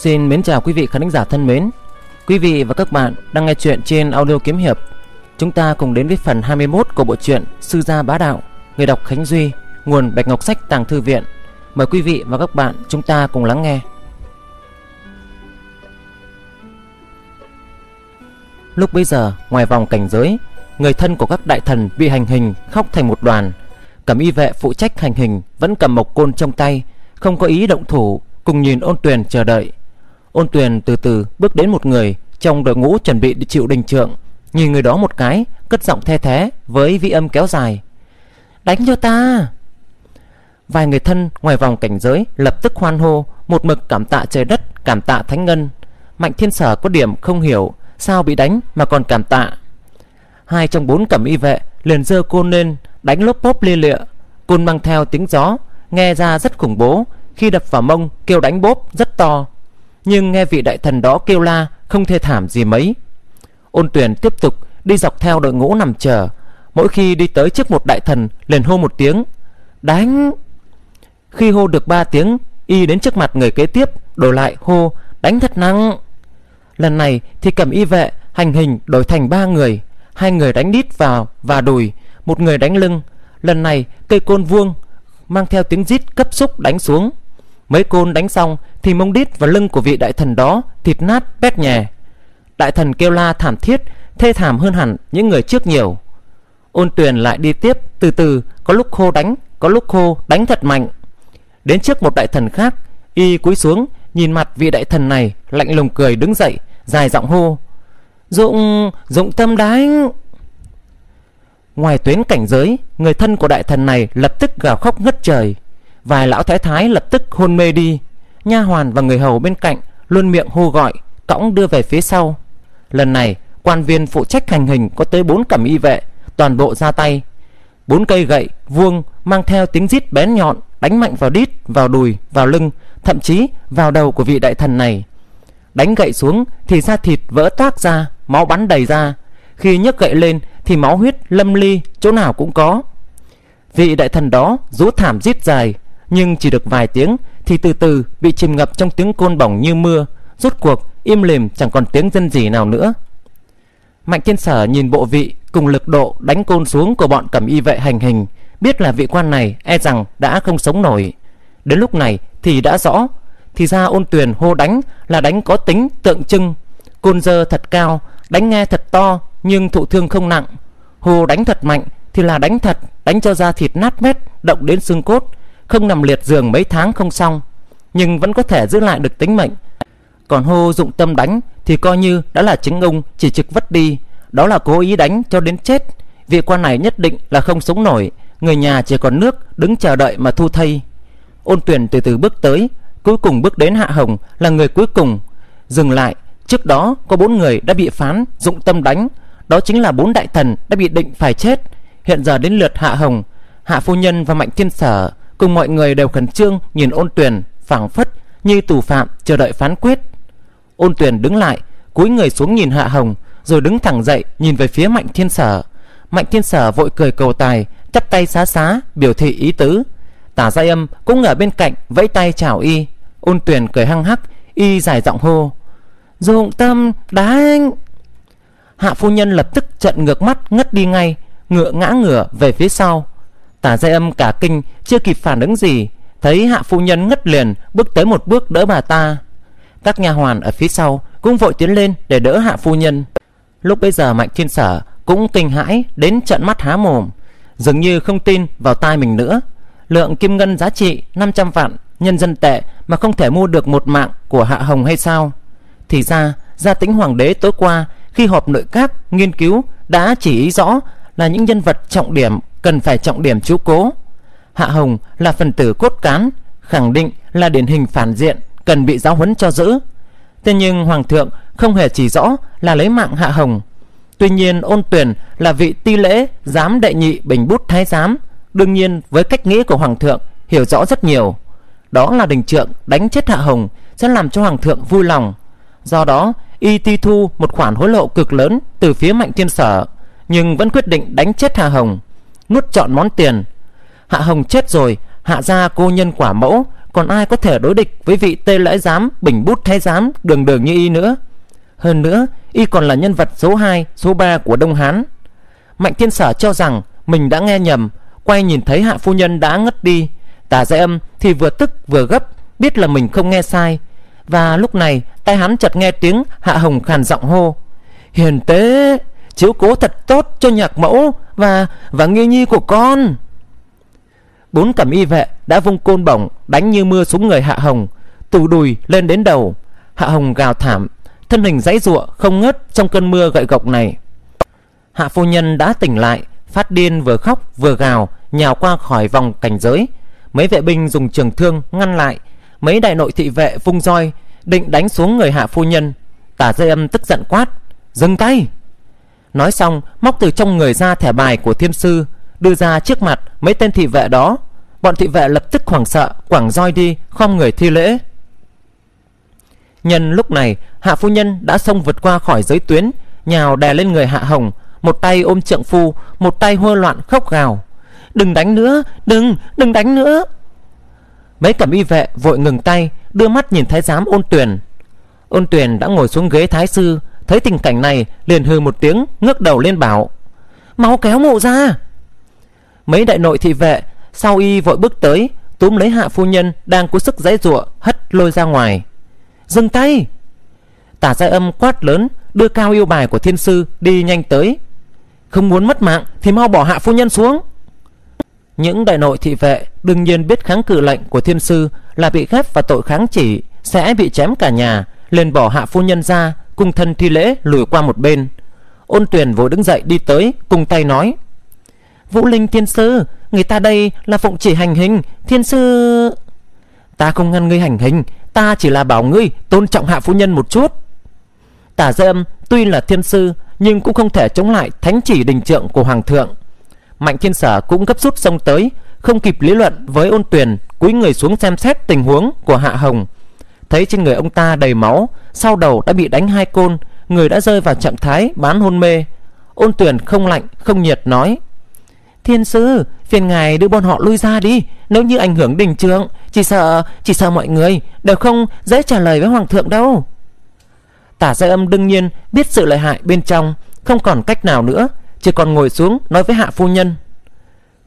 Xin mến chào quý vị khán giả thân mến. Quý vị và các bạn đang nghe chuyện trên audio kiếm hiệp. Chúng ta cùng đến với phần 21 của bộ truyện Sư gia bá đạo, người đọc Khánh Duy, nguồn Bạch Ngọc sách Tàng thư viện. Mời quý vị và các bạn chúng ta cùng lắng nghe. Lúc bấy giờ, ngoài vòng cảnh giới, người thân của các đại thần bị hành hình khóc thành một đoàn. Cẩm y vệ phụ trách hành hình vẫn cầm mộc côn trong tay, không có ý động thủ, cùng nhìn ôn tuyền chờ đợi. Ôn tuyền từ từ bước đến một người trong đội ngũ chuẩn bị chịu đình trượng, nhìn người đó một cái, cất giọng the thế với vị âm kéo dài. Đánh cho ta! Vài người thân ngoài vòng cảnh giới lập tức hoan hô, một mực cảm tạ trời đất, cảm tạ thánh ngân. Mạnh thiên sở có điểm không hiểu sao bị đánh mà còn cảm tạ. Hai trong bốn cẩm y vệ liền dơ côn lên đánh lốp bốp lia lịa. Côn mang theo tiếng gió, nghe ra rất khủng bố. Khi đập vào mông kêu đánh bốp rất to. Nhưng nghe vị đại thần đó kêu la, không thê thảm gì mấy. Ôn tuyển tiếp tục đi dọc theo đội ngũ nằm chờ. Mỗi khi đi tới trước một đại thần, liền hô một tiếng, Đánh Khi hô được ba tiếng, Y đến trước mặt người kế tiếp Đổi lại hô, đánh thật năng. Lần này thì cầm y vệ, Hành hình đổi thành ba người Hai người đánh đít vào và đùi, Một người đánh lưng Lần này cây côn vuông Mang theo tiếng rít cấp xúc đánh xuống Mấy côn đánh xong Thì mông đít và lưng của vị đại thần đó Thịt nát bét nhè. Đại thần kêu la thảm thiết Thê thảm hơn hẳn những người trước nhiều. Ôn tuyền lại đi tiếp Từ từ có lúc khô đánh Có lúc khô đánh thật mạnh. Đến trước một đại thần khác Y cúi xuống nhìn mặt vị đại thần này Lạnh lùng cười đứng dậy Dài giọng hô Dụng, dụng tâm đánh Ngoài tuyến cảnh giới Người thân của đại thần này lập tức gào khóc ngất trời. Vài lão thái thái lập tức hôn mê đi. Nha hoàn và người hầu bên cạnh Luôn miệng hô gọi Cõng đưa về phía sau. Lần này quan viên phụ trách hành hình Có tới bốn cẩm y vệ Toàn bộ ra tay. Bốn cây gậy vuông mang theo tiếng rít bén nhọn Đánh mạnh vào đít, vào đùi, vào lưng Thậm chí vào đầu của vị đại thần này. Đánh gậy xuống thì da thịt vỡ toác ra Máu bắn đầy ra Khi nhấc gậy lên thì máu huyết lâm ly Chỗ nào cũng có. Vị đại thần đó rú thảm rít dài nhưng chỉ được vài tiếng Thì từ từ bị chìm ngập trong tiếng côn bỏng như mưa. Rốt cuộc, im lìm chẳng còn tiếng dân gì nào nữa. Mạnh thiên sở nhìn bộ vị Cùng lực độ đánh côn xuống của bọn cầm y vệ hành hình, Biết là vị quan này e rằng đã không sống nổi. Đến lúc này thì đã rõ, Thì ra ôn tuyền hô đánh là đánh có tính tượng trưng. Côn dơ thật cao, Đánh nghe thật to nhưng thụ thương không nặng. Hô đánh thật mạnh thì là đánh thật, Đánh cho da thịt nát mét, Động đến xương cốt. Không nằm liệt giường mấy tháng không xong, Nhưng vẫn có thể giữ lại được tính mệnh. Còn hô dụng tâm đánh Thì coi như đã là chính ông chỉ trực vất đi. Đó là cố ý đánh cho đến chết. Vị quan này nhất định là không sống nổi. Người nhà chỉ còn nước đứng chờ đợi mà thu thây. Ôn tuyển từ từ bước tới, Cuối cùng bước đến Hạ Hồng là người cuối cùng. Dừng lại, Trước đó có bốn người đã bị phán dụng tâm đánh. Đó chính là bốn đại thần đã bị định phải chết. Hiện giờ đến lượt Hạ Hồng, Hạ Phu Nhân và Mạnh Thiên Sở. Cùng mọi người đều khẩn trương nhìn ôn tuyển phảng phất như tù phạm chờ đợi phán quyết. Ôn tuyển đứng lại, cúi người xuống nhìn Hạ Hồng, Rồi đứng thẳng dậy nhìn về phía Mạnh Thiên Sở. Mạnh Thiên Sở vội cười cầu tài, chắp tay xá xá, biểu thị ý tứ. Tả gia âm cũng ở bên cạnh vẫy tay chào y. Ôn tuyển cười hăng hắc, y dài giọng hô, dụng tâm đánh hạ phu nhân lập tức trận ngược mắt, ngất đi ngay, ngựa ngã ngửa về phía sau tả dây âm cả kinh, chưa kịp phản ứng gì, thấy hạ phu nhân ngất liền, bước tới một bước đỡ bà ta. Các nhà hoàn ở phía sau cũng vội tiến lên để đỡ hạ phu nhân. Lúc bây giờ mạnh thiên sở cũng kinh hãi đến trận mắt há mồm, dường như không tin vào tai mình nữa. Lượng kim ngân giá trị 500 vạn nhân dân tệ mà không thể mua được một mạng của hạ hồng hay sao? Thì ra, gia tính hoàng đế tối qua khi họp nội các nghiên cứu đã chỉ ý rõ là những nhân vật trọng điểm cần phải trọng điểm chú cố. Hạ hồng là phần tử cốt cán, khẳng định là điển hình phản diện, cần bị giáo huấn cho giữ. Thế nhưng hoàng thượng không hề chỉ rõ là lấy mạng hạ hồng. Tuy nhiên ôn tuyển là vị ti lễ Giám đệ nhị bình bút thái giám, Đương nhiên với cách nghĩ của Hoàng thượng Hiểu rõ rất nhiều. Đó là đình trượng đánh chết Hạ Hồng Sẽ làm cho Hoàng thượng vui lòng. Do đó, y ti thu một khoản hối lộ cực lớn Từ phía mạnh thiên sở. Nhưng vẫn quyết định đánh chết Hạ Hồng, Nuốt chọn món tiền. Hạ Hồng chết rồi, Hạ gia cô nhân quả mẫu, Còn ai có thể đối địch với vị tê lễ giám, Bình bút thái giám, đường đường như y nữa? Hơn nữa, Y còn là nhân vật số 2 Số 3 của Đông Hán. Mạnh thiên sở cho rằng mình đã nghe nhầm, Quay nhìn thấy hạ phu nhân đã ngất đi. Tà dây âm thì vừa tức vừa gấp, Biết là mình không nghe sai. Và lúc này tay hắn chợt nghe tiếng Hạ Hồng khàn giọng hô, Hiền tế Chiếu cố thật tốt cho nhạc mẫu Và và nghi nhi của con. Bốn cẩm y vệ đã vung côn bổng Đánh như mưa xuống người Hạ Hồng Từ đùi lên đến đầu. Hạ Hồng gào thảm, Thân hình dãy giụa không ngớt trong cơn mưa gậy gộc này. Hạ phu nhân đã tỉnh lại, Phát điên vừa khóc vừa gào, Nhào qua khỏi vòng cảnh giới. Mấy vệ binh dùng trường thương ngăn lại, Mấy đại nội thị vệ vung roi, Định đánh xuống người hạ phu nhân. Tả dây âm tức giận quát, Dừng tay! Nói xong, móc từ trong người ra thẻ bài của thiên sư, Đưa ra trước mặt mấy tên thị vệ đó. Bọn thị vệ lập tức hoảng sợ, Quảng roi đi không người thi lễ. Nhân lúc này, Hạ phu nhân đã xông vượt qua khỏi giới tuyến, Nhào đè lên người Hạ Hồng, Một tay ôm trượng phu, Một tay hô loạn khóc gào. Đừng đánh nữa, Đừng Đừng đánh nữa! Mấy cẩm y vệ vội ngừng tay, Đưa mắt nhìn thái giám ôn tuyển Ôn tuyển đã ngồi xuống ghế thái sư Thấy tình cảnh này liền hư một tiếng Ngước đầu lên bảo máu kéo mụ ra. Mấy đại nội thị vệ Sau y vội bước tới Túm lấy hạ phu nhân đang có sức dãy giụa Hất lôi ra ngoài. Dừng tay. Tả giai âm quát lớn Đưa cao yêu bài của thiên sư đi nhanh tới. Không muốn mất mạng Thì mau bỏ hạ phu nhân xuống. Những đại nội thị vệ đương nhiên biết kháng cự lệnh của thiên sư là bị ghép vào tội kháng chỉ sẽ bị chém cả nhà, liền bỏ hạ phu nhân ra, cùng thân thi lễ lùi qua một bên. Ôn tuyển vội đứng dậy đi tới, cùng tay nói: Vũ Linh thiên sư, người ta đây là phụng chỉ hành hình, thiên sư Ta không ngăn ngươi hành hình, ta chỉ là bảo ngươi tôn trọng hạ phu nhân một chút. Tả Dâm tuy là thiên sư nhưng cũng không thể chống lại thánh chỉ đình trượng của hoàng thượng. Mạnh Thiên Sở cũng gấp rút xông tới, không kịp lý luận với ôn tuyền, cúi người xuống xem xét tình huống của Hạ Hồng. Thấy trên người ông ta đầy máu, sau đầu đã bị đánh hai côn, người đã rơi vào trạng thái bán hôn mê. Ôn tuyền không lạnh, không nhiệt nói. Thiên sư, phiền ngài đưa bọn họ lui ra đi, nếu như ảnh hưởng đình trượng, chỉ sợ, chỉ sợ mọi người đều không dễ trả lời với hoàng thượng đâu. Tả giai âm đương nhiên biết sự lợi hại bên trong, không còn cách nào nữa, chỉ còn ngồi xuống nói với hạ phu nhân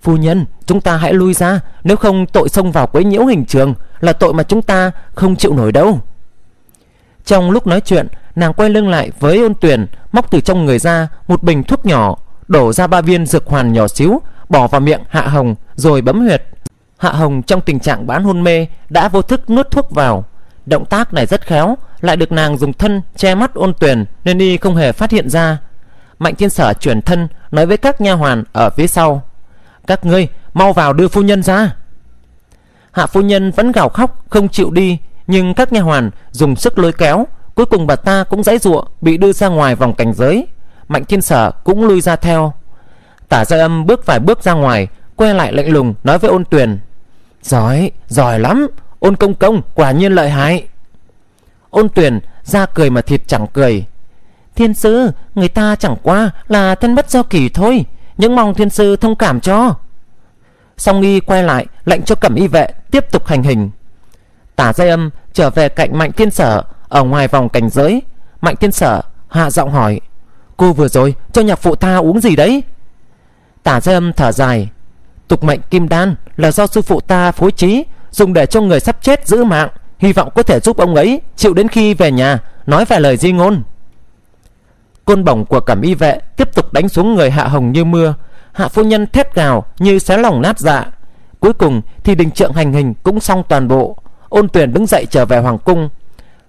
Phu nhân, chúng ta hãy lui ra, Nếu không tội xông vào quấy nhiễu hình trường, Là tội mà chúng ta không chịu nổi đâu. Trong lúc nói chuyện, Nàng quay lưng lại với ôn tuyển, Móc từ trong người ra một bình thuốc nhỏ, Đổ ra ba viên dược hoàn nhỏ xíu, Bỏ vào miệng Hạ Hồng, rồi bấm huyệt. Hạ Hồng trong tình trạng bán hôn mê, Đã vô thức nuốt thuốc vào. Động tác này rất khéo, Lại được nàng dùng thân che mắt ôn tuyển, Nên y không hề phát hiện ra. Mạnh thiên sở chuyển thân, nói với các nha hoàn ở phía sau. Các ngươi mau vào đưa phu nhân ra. Hạ phu nhân vẫn gào khóc không chịu đi Nhưng các nha hoàn dùng sức lôi kéo Cuối cùng bà ta cũng dãy giụa Bị đưa ra ngoài vòng cảnh giới. Mạnh thiên sở cũng lui ra theo. Tả gia âm bước vài bước ra ngoài Quay lại lạnh lùng nói với ôn tuyền. Giỏi, giỏi lắm Ôn công công quả nhiên lợi hại. Ôn tuyền ra cười mà thịt chẳng cười. Thiên sư Người ta chẳng qua là thân bất do kỳ thôi nhưng mong thiên sư thông cảm cho. Song nghi quay lại, Lệnh cho cẩm y vệ tiếp tục hành hình. Tả dây âm trở về cạnh Mạnh Thiên Sở, Ở ngoài vòng cảnh giới. Mạnh Thiên Sở hạ giọng hỏi, Cô vừa rồi cho nhạc phụ ta uống gì đấy? Tả dây âm thở dài, Tục mệnh kim đan là do sư phụ ta phối trí, Dùng để cho người sắp chết giữ mạng, Hy vọng có thể giúp ông ấy Chịu đến khi về nhà, Nói vài lời di ngôn. Côn bổng của cẩm y vệ tiếp tục đánh xuống người Hạ Hồng như mưa. Hạ phu nhân thét gào như xé lòng nát dạ. Cuối cùng thì đình trượng hành hình cũng xong toàn bộ. Ôn tuyển đứng dậy trở về hoàng cung.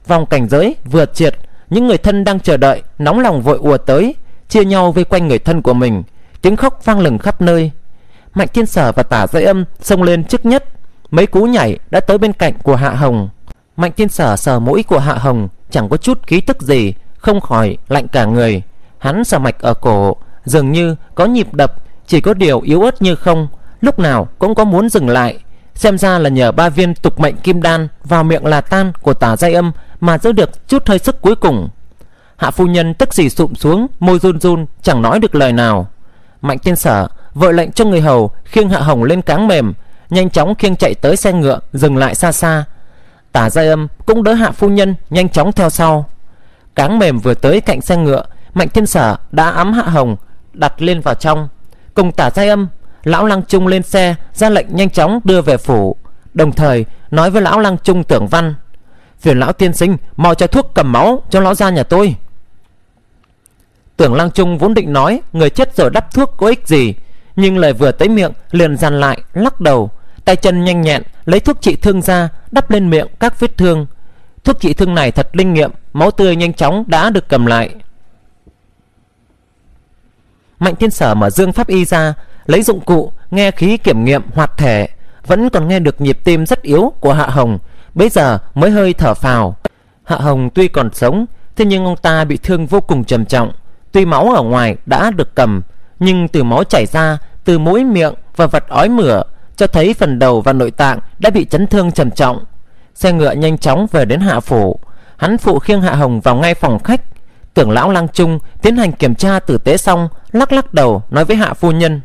Vòng cảnh giới vượt triệt, những người thân đang chờ đợi nóng lòng vội ùa tới, chia nhau vây quanh người thân của mình. Tiếng khóc vang lừng khắp nơi. Mạnh Thiên Sở và Tả Dây Âm xông lên trước nhất. Mấy cú nhảy đã tới bên cạnh của Hạ Hồng. Mạnh Thiên Sở sờ mũi của Hạ Hồng chẳng có chút ký tức gì không khỏi lạnh cả người. Hắn sờ mạch ở cổ, Dường như có nhịp đập, Chỉ có điều yếu ớt như không. Lúc nào cũng có muốn dừng lại, Xem ra là nhờ ba viên tục mệnh kim đan Vào miệng là tan của tả dây âm Mà giữ được chút hơi sức cuối cùng. Hạ phu nhân tức gì sụm xuống, Môi run run, chẳng nói được lời nào. Mạnh tiên sở vội lệnh cho người hầu Khiêng hạ hồng lên cáng mềm, Nhanh chóng khiêng chạy tới xe ngựa Dừng lại xa xa. Tả Giai Âm cũng đỡ Hạ Phu Nhân Nhanh chóng theo sau. Cáng mềm vừa tới cạnh xe ngựa, Mạnh Thiên Sở đã ấm Hạ Hồng, Đặt lên vào trong. Cùng Tả Giai Âm, Lão Lăng Trung lên xe, ra lệnh nhanh chóng đưa về phủ. Đồng thời, nói với Lão Lăng Trung tưởng văn, Phiền Lão Tiên Sinh, mau cho thuốc cầm máu cho Lão ra nhà tôi. Tưởng Lăng Trung vốn định nói, Người chết rồi đắp thuốc có ích gì, Nhưng lời vừa tới miệng liền dàn lại, Lắc đầu, Tay chân nhanh nhẹn, lấy thuốc trị thương ra, Đắp lên miệng các vết thương. Thuốc trị thương này thật linh nghiệm, Máu tươi nhanh chóng đã được cầm lại. Mạnh thiên sở mở dương pháp y ra, Lấy dụng cụ, nghe khí kiểm nghiệm, hoạt thể, Vẫn còn nghe được nhịp tim rất yếu của Hạ Hồng. Bây giờ mới hơi thở phào. Hạ Hồng tuy còn sống, Thế nhưng ông ta bị thương vô cùng trầm trọng. Tuy máu ở ngoài đã được cầm, Nhưng từ máu chảy ra, Từ mũi miệng và vật ói mửa Cho thấy phần đầu và nội tạng Đã bị chấn thương trầm trọng. Xe ngựa nhanh chóng về đến hạ phủ. Hắn phụ khiêng Hạ Hồng vào ngay phòng khách. Tưởng lão Lăng Trung tiến hành kiểm tra tử tế xong Lắc lắc đầu nói với Hạ Phu Nhân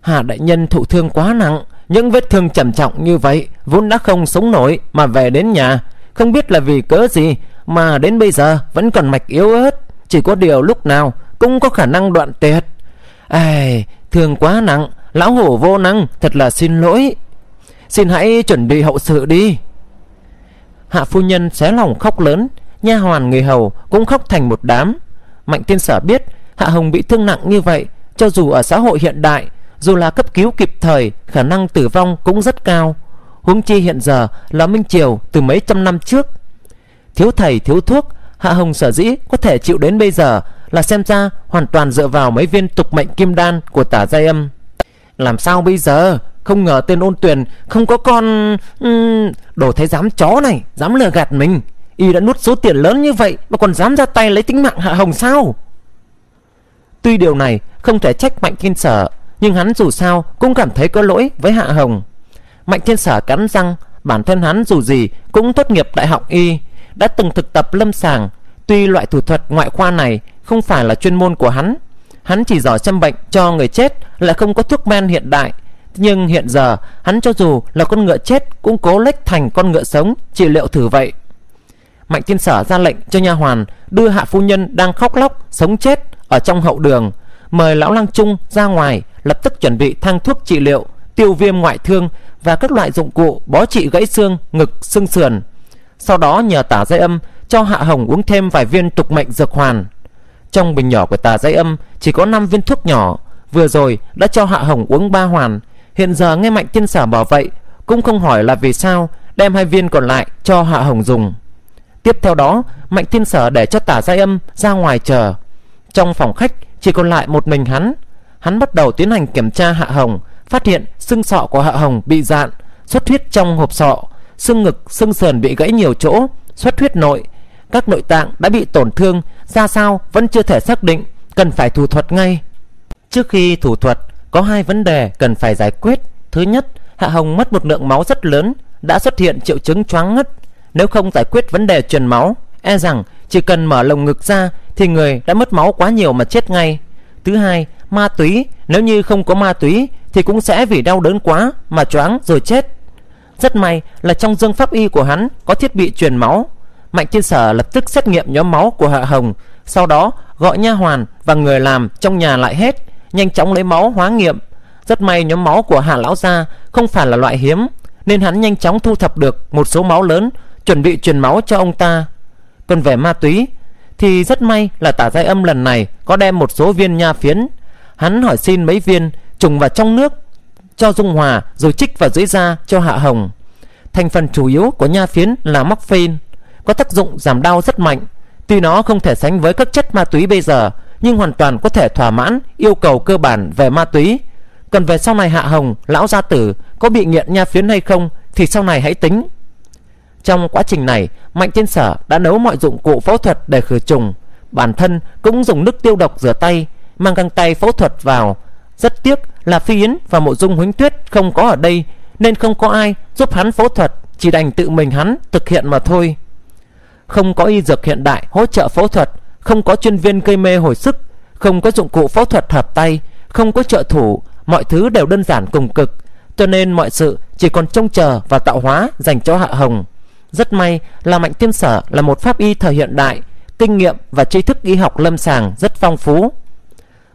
Hạ Đại Nhân thụ thương quá nặng Những vết thương trầm trọng như vậy Vốn đã không sống nổi mà về đến nhà. Không biết là vì cớ gì Mà đến bây giờ vẫn còn mạch yếu ớt. Chỉ có điều lúc nào cũng có khả năng đoạn tuyệt. Ai, thương quá nặng Lão hổ vô năng Thật là xin lỗi. Xin hãy chuẩn bị hậu sự đi. Hạ phu nhân xé lòng khóc lớn, Nha hoàn người hầu cũng khóc thành một đám. Mạnh tiên sở biết Hạ Hồng bị thương nặng như vậy, Cho dù ở xã hội hiện đại, Dù là cấp cứu kịp thời, Khả năng tử vong cũng rất cao. Huống chi hiện giờ là Minh Triều từ mấy trăm năm trước. Thiếu thầy, thiếu thuốc, Hạ Hồng sở dĩ có thể chịu đến bây giờ Là xem ra hoàn toàn dựa vào mấy viên tục mệnh kim đan của tả giai âm. Làm sao bây giờ? Không ngờ tên ôn tuyền không có con uhm, Đồ thấy dám chó này Dám lừa gạt mình. Y đã nuốt số tiền lớn như vậy Mà còn dám ra tay lấy tính mạng Hạ Hồng sao? Tuy điều này không thể trách Mạnh Thiên Sở Nhưng hắn dù sao cũng cảm thấy có lỗi với Hạ Hồng. Mạnh Thiên Sở cắn răng Bản thân hắn dù gì cũng tốt nghiệp đại học y Đã từng thực tập lâm sàng. Tuy loại thủ thuật ngoại khoa này Không phải là chuyên môn của hắn Hắn chỉ giỏi chăm bệnh cho người chết Lại không có thuốc men hiện đại. Nhưng hiện giờ hắn cho dù là con ngựa chết Cũng cố lách thành con ngựa sống Trị liệu thử vậy Mạnh Thiên Sở ra lệnh cho nha hoàn đưa hạ phu nhân đang khóc lóc sống chết ở trong hậu đường, mời lão lang Trung ra ngoài lập tức chuẩn bị thang thuốc trị liệu, tiêu viêm ngoại thương và các loại dụng cụ bó trị gãy xương, ngực, xương sườn. Sau đó nhờ tả dây âm cho Hạ Hồng uống thêm vài viên tục mệnh dược hoàn. Trong bình nhỏ của tà dây âm chỉ có 5 viên thuốc nhỏ, vừa rồi đã cho Hạ Hồng uống ba hoàn. Hiện giờ nghe Mạnh Thiên Sở bảo vậy, cũng không hỏi là vì sao đem hai viên còn lại cho Hạ Hồng dùng. Tiếp theo đó Mạnh Thiên Sở để cho tả giai âm ra ngoài chờ. Trong phòng khách chỉ còn lại một mình hắn. Hắn bắt đầu tiến hành kiểm tra Hạ Hồng Phát hiện xương sọ của Hạ Hồng bị dạn Xuất huyết trong hộp sọ Xương ngực, xương sườn bị gãy nhiều chỗ Xuất huyết nội. Các nội tạng đã bị tổn thương Ra sao vẫn chưa thể xác định Cần phải thủ thuật ngay. Trước khi thủ thuật có hai vấn đề cần phải giải quyết. Thứ nhất, Hạ Hồng mất một lượng máu rất lớn, Đã xuất hiện triệu chứng choáng ngất. Nếu không giải quyết vấn đề truyền máu E rằng chỉ cần mở lồng ngực ra Thì người đã mất máu quá nhiều mà chết ngay. Thứ hai, ma túy. Nếu như không có ma túy Thì cũng sẽ vì đau đớn quá mà choáng rồi chết. Rất may là trong dương pháp y của hắn Có thiết bị truyền máu. Mạnh thiên sở lập tức xét nghiệm nhóm máu của Hạ Hồng, Sau đó gọi nha hoàn và người làm trong nhà lại hết. Nhanh chóng lấy máu hóa nghiệm Rất may nhóm máu của Hạ Lão Gia Không phải là loại hiếm Nên hắn nhanh chóng thu thập được một số máu lớn chuẩn bị truyền máu cho ông ta. Còn về ma túy thì rất may là tả giai âm lần này có đem một số viên nha phiến. Hắn hỏi xin mấy viên trùng vào trong nước cho dung hòa rồi trích vào dưới da cho hạ hồng. Thành phần chủ yếu của nha phiến là morphine, có tác dụng giảm đau rất mạnh. Tuy nó không thể sánh với các chất ma túy bây giờ, nhưng hoàn toàn có thể thỏa mãn yêu cầu cơ bản về ma túy. Còn về sau này Hạ Hồng, lão gia tử có bị nghiện nha phiến hay không thì sau này hãy tính. Trong quá trình này, Mạnh Thiên Sở đã nấu mọi dụng cụ phẫu thuật để khử trùng. Bản thân cũng dùng nước tiêu độc rửa tay, mang găng tay phẫu thuật vào. Rất tiếc là Phi Yến và Mộ Dung Huỳnh Tuyết không có ở đây, nên không có ai giúp hắn phẫu thuật, chỉ đành tự mình hắn thực hiện mà thôi. Không có y dược hiện đại hỗ trợ phẫu thuật, không có chuyên viên gây mê hồi sức, không có dụng cụ phẫu thuật hợp tay, không có trợ thủ, mọi thứ đều đơn giản cùng cực. cho nên mọi sự chỉ còn trông chờ và tạo hóa dành cho Hạ Hồng. Rất may là Mạnh Thiên Sở là một pháp y thời hiện đại, kinh nghiệm và tri thức y học lâm sàng rất phong phú.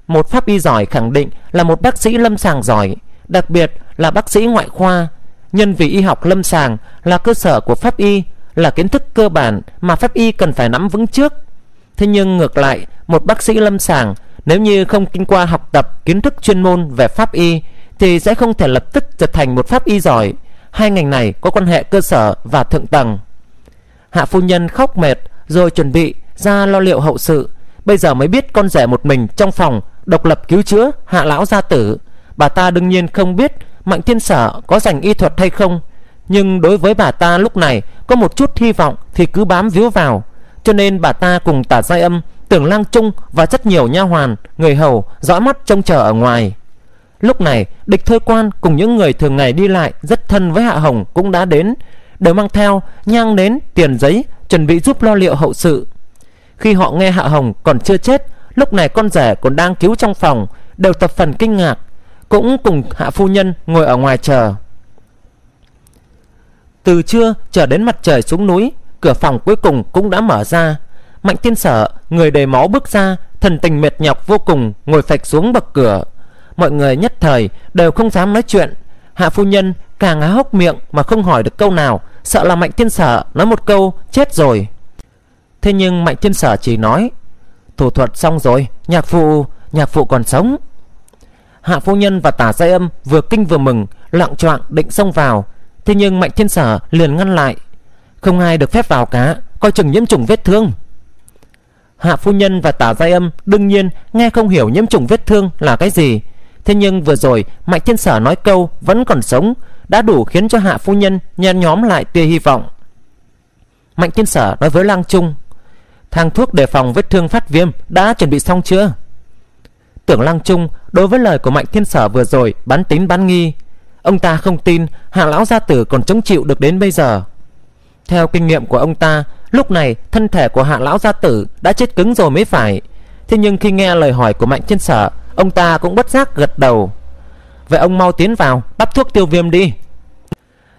Một pháp y giỏi khẳng định là một bác sĩ lâm sàng giỏi, đặc biệt là bác sĩ ngoại khoa. Nhân vì y học lâm sàng là cơ sở của pháp y, là kiến thức cơ bản mà pháp y cần phải nắm vững trước. Thế nhưng ngược lại, một bác sĩ lâm sàng nếu như không kinh qua học tập kiến thức chuyên môn về pháp y thì sẽ không thể lập tức trở thành một pháp y giỏi. Hai ngành này có quan hệ cơ sở và thượng tầng. Hạ phu nhân khóc mệt rồi chuẩn bị ra lo liệu hậu sự. Bây giờ mới biết con rể một mình trong phòng độc lập cứu chữa hạ lão gia tử. Bà ta đương nhiên không biết Mạnh Thiên Sở có dành y thuật hay không. Nhưng đối với bà ta lúc này có một chút hy vọng thì cứ bám víu vào. Cho nên bà ta cùng tả giai âm, tưởng lang trung và rất nhiều nha hoàn, người hầu dõi mắt trông chờ ở ngoài. Lúc này, địch thôi quan cùng những người thường ngày đi lại rất thân với Hạ Hồng cũng đã đến, đều mang theo nhang nến, tiền giấy, chuẩn bị giúp lo liệu hậu sự. Khi họ nghe Hạ Hồng còn chưa chết, lúc này con rể còn đang cứu trong phòng, đều tập phần kinh ngạc, cũng cùng Hạ Phu Nhân ngồi ở ngoài chờ. Từ trưa chờ đến mặt trời xuống núi, cửa phòng cuối cùng cũng đã mở ra. Mạnh thiên sở, người đầy máu bước ra, thần tình mệt nhọc vô cùng, ngồi phạch xuống bậc cửa. Mọi người nhất thời đều không dám nói chuyện Hạ phu nhân càng há hốc miệng mà không hỏi được câu nào Sợ là Mạnh Thiên Sở nói một câu chết rồi Thế nhưng Mạnh Thiên Sở chỉ nói Thủ thuật xong rồi Nhạc phụ Nhạc phụ còn sống Hạ phu nhân và tả giai âm vừa kinh vừa mừng Lặng choạng định xông vào Thế nhưng Mạnh Thiên Sở liền ngăn lại không ai được phép vào cả, Coi chừng nhiễm trùng vết thương Hạ phu nhân và tả giai âm đương nhiên nghe không hiểu nhiễm trùng vết thương là cái gì Thế nhưng vừa rồi, Mạnh Thiên Sở nói câu vẫn còn sống, đã đủ khiến cho Hạ Phu Nhân nhen nhóm lại tia hy vọng. Mạnh Thiên Sở nói với Lang Trung, Thang thuốc đề phòng vết thương phát viêm đã chuẩn bị xong chưa? Tưởng Lang Trung đối với lời của Mạnh Thiên Sở vừa rồi bán tín bán nghi. Ông ta không tin, Hạ Lão Gia Tử còn chống chịu được đến bây giờ. Theo kinh nghiệm của ông ta, lúc này thân thể của Hạ Lão Gia Tử đã chết cứng rồi mới phải. Thế nhưng khi nghe lời hỏi của Mạnh Thiên Sở Ông ta cũng bất giác gật đầu. Vậy ông mau tiến vào Bắt thuốc tiêu viêm đi.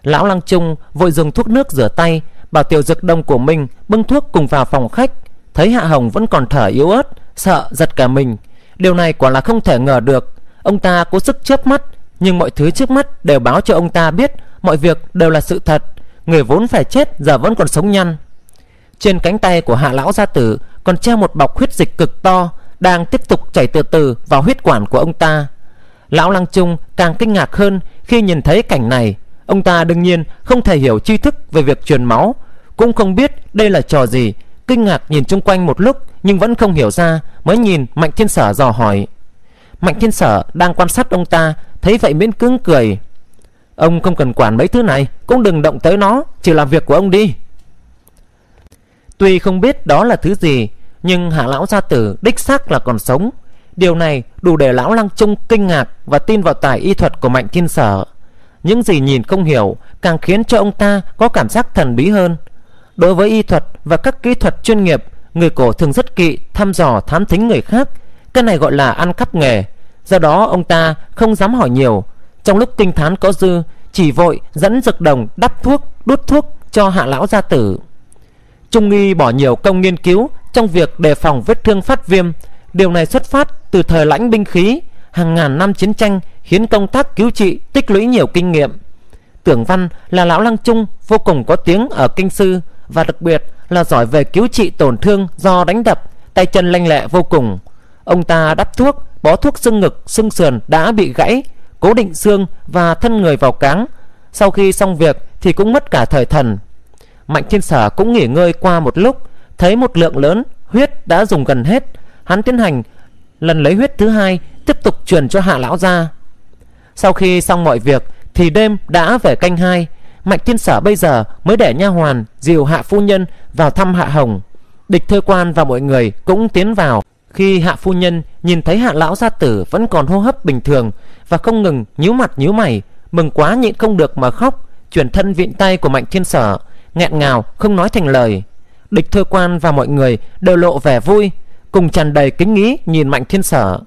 Lão Lăng Trung vội dùng thuốc nước rửa tay Bảo tiểu dực đông của mình Bưng thuốc cùng vào phòng khách. Thấy Hạ Hồng vẫn còn thở yếu ớt Sợ giật cả mình. Điều này quả là không thể ngờ được. Ông ta cố sức chớp mắt Nhưng mọi thứ trước mắt đều báo cho ông ta biết Mọi việc đều là sự thật. Người vốn phải chết giờ vẫn còn sống nhăn Trên cánh tay của hạ lão gia tử Còn treo một bọc huyết dịch cực to đang tiếp tục chảy từ từ vào huyết quản của ông ta. Lão Lăng Trung càng kinh ngạc hơn khi nhìn thấy cảnh này. Ông ta đương nhiên không thể hiểu tri thức về việc truyền máu, cũng không biết đây là trò gì. Kinh ngạc nhìn chung quanh một lúc nhưng vẫn không hiểu ra, mới nhìn Mạnh Thiên Sở dò hỏi. Mạnh Thiên Sở đang quan sát ông ta, thấy vậy miễn cưỡng cười. Ông không cần quản mấy thứ này, cũng đừng động tới nó, chỉ làm việc của ông đi. Tuy không biết đó là thứ gì, nhưng hạ lão gia tử đích xác là còn sống. Điều này đủ để lão lăng trung kinh ngạc Và tin vào tài y thuật của mạnh thiên sở. Những gì nhìn không hiểu Càng khiến cho ông ta có cảm giác thần bí hơn. Đối với y thuật và các kỹ thuật chuyên nghiệp Người cổ thường rất kỵ thăm dò thám thính người khác. Cái này gọi là ăn cắp nghề. Do đó ông ta không dám hỏi nhiều trong lúc kinh thán có dư Chỉ vội dẫn dược đồng đắp thuốc Đút thuốc cho hạ lão gia tử Trung nghi bỏ nhiều công nghiên cứu trong việc đề phòng vết thương phát viêm. Điều này xuất phát từ thời lãnh binh khí, hàng ngàn năm chiến tranh khiến công tác cứu trị tích lũy nhiều kinh nghiệm. Tưởng Văn là lão lăng trung vô cùng có tiếng ở kinh sư và đặc biệt là giỏi về cứu trị tổn thương do đánh đập, tay chân lanh lẹ vô cùng. Ông ta đắp thuốc, bó thuốc xương ngực, xương sườn đã bị gãy, cố định xương và thân người vào cáng. Sau khi xong việc thì cũng mất cả thời thần. Mạnh Thiên Sở cũng nghỉ ngơi qua một lúc, Thấy một lượng lớn huyết đã dùng gần hết Hắn tiến hành lần lấy huyết thứ hai, Tiếp tục truyền cho hạ lão ra Sau khi xong mọi việc Thì đêm đã về canh hai, Mạnh thiên sở bây giờ mới để nha hoàn Dìu hạ phu nhân vào thăm hạ hồng Địch thơ quan và mọi người cũng tiến vào khi hạ phu nhân nhìn thấy hạ lão gia tử Vẫn còn hô hấp bình thường Và không ngừng nhíu mặt nhíu mày Mừng quá nhịn không được mà khóc Chuyển thân vịn tay của mạnh thiên sở nghẹn ngào không nói thành lời Địch thơ quan và mọi người đều lộ vẻ vui Cùng tràn đầy kính nghĩ nhìn Mạnh Thiên Sở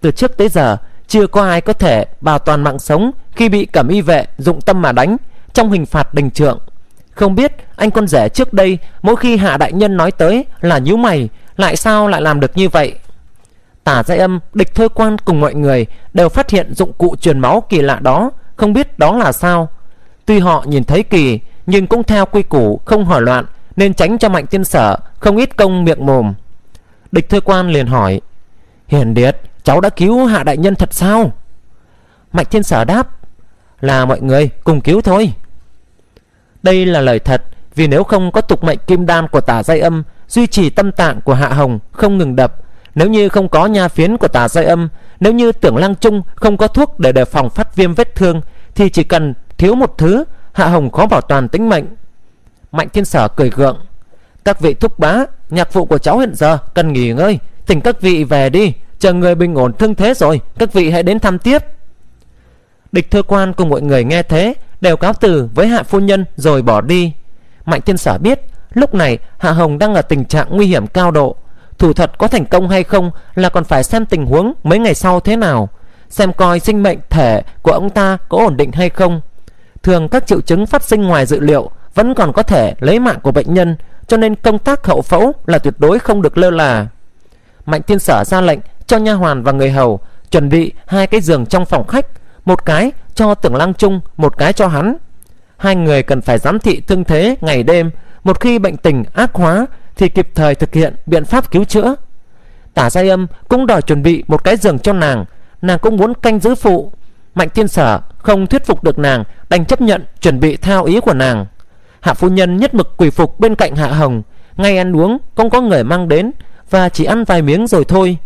Từ trước tới giờ Chưa có ai có thể bảo toàn mạng sống khi bị cẩm y vệ dụng tâm mà đánh trong hình phạt đình trượng. Không biết anh con rể trước đây mỗi khi hạ đại nhân nói tới là nhíu mày, lại sao lại làm được như vậy? Tả dây âm, địch thôi quan cùng mọi người đều phát hiện dụng cụ truyền máu kỳ lạ đó, không biết đó là sao. Tuy họ nhìn thấy kỳ, nhưng cũng theo quy củ không hỏi loạn, nên tránh cho mạnh tiên sở không ít công miệng mồm. Địch thôi quan liền hỏi, Hiền Điệt, cháu đã cứu hạ đại nhân thật sao? Mạnh tiên sở đáp, là mọi người cùng cứu thôi. Đây là lời thật, vì nếu không có tục mệnh kim đan của tả dây âm duy trì tâm tạng của hạ hồng không ngừng đập, nếu như không có nha phiến của tà dây âm Nếu như tưởng lăng trung không có thuốc để đề phòng phát viêm vết thương Thì chỉ cần thiếu một thứ Hạ Hồng khó bảo toàn tính mệnh. Mạnh thiên sở cười gượng Các vị thúc bá Nhạc phụ của cháu hiện giờ cần nghỉ ngơi. Thỉnh các vị về đi Chờ người bình ổn thương thế rồi Các vị hãy đến thăm tiếp. Địch thơ quan cùng mọi người nghe thế Đều cáo từ với hạ phu nhân rồi bỏ đi. Mạnh thiên sở biết Lúc này, Hạ Hồng đang ở tình trạng nguy hiểm cao độ. Thủ thuật có thành công hay không là còn phải xem tình huống mấy ngày sau thế nào, Xem coi sinh mệnh thể của ông ta có ổn định hay không. Thường các triệu chứng phát sinh ngoài dự liệu Vẫn còn có thể lấy mạng của bệnh nhân, Cho nên công tác hậu phẫu là tuyệt đối không được lơ là. Mạnh thiên sở ra lệnh cho nha hoàn và người hầu Chuẩn bị hai cái giường trong phòng khách, Một cái cho tưởng lăng trung, Một cái cho hắn. Hai người cần phải giám thị thương thế ngày đêm một khi bệnh tình ác hóa thì kịp thời thực hiện biện pháp cứu chữa. Tả gia Âm cũng đòi chuẩn bị một cái giường cho nàng, nàng cũng muốn canh giữ phụ. Mạnh Thiên Sở không thuyết phục được nàng, đành chấp nhận chuẩn bị theo ý của nàng. Hạ phu nhân nhất mực quỳ phục bên cạnh Hạ Hồng, ngay ăn uống cũng có người mang đến và chỉ ăn vài miếng rồi thôi.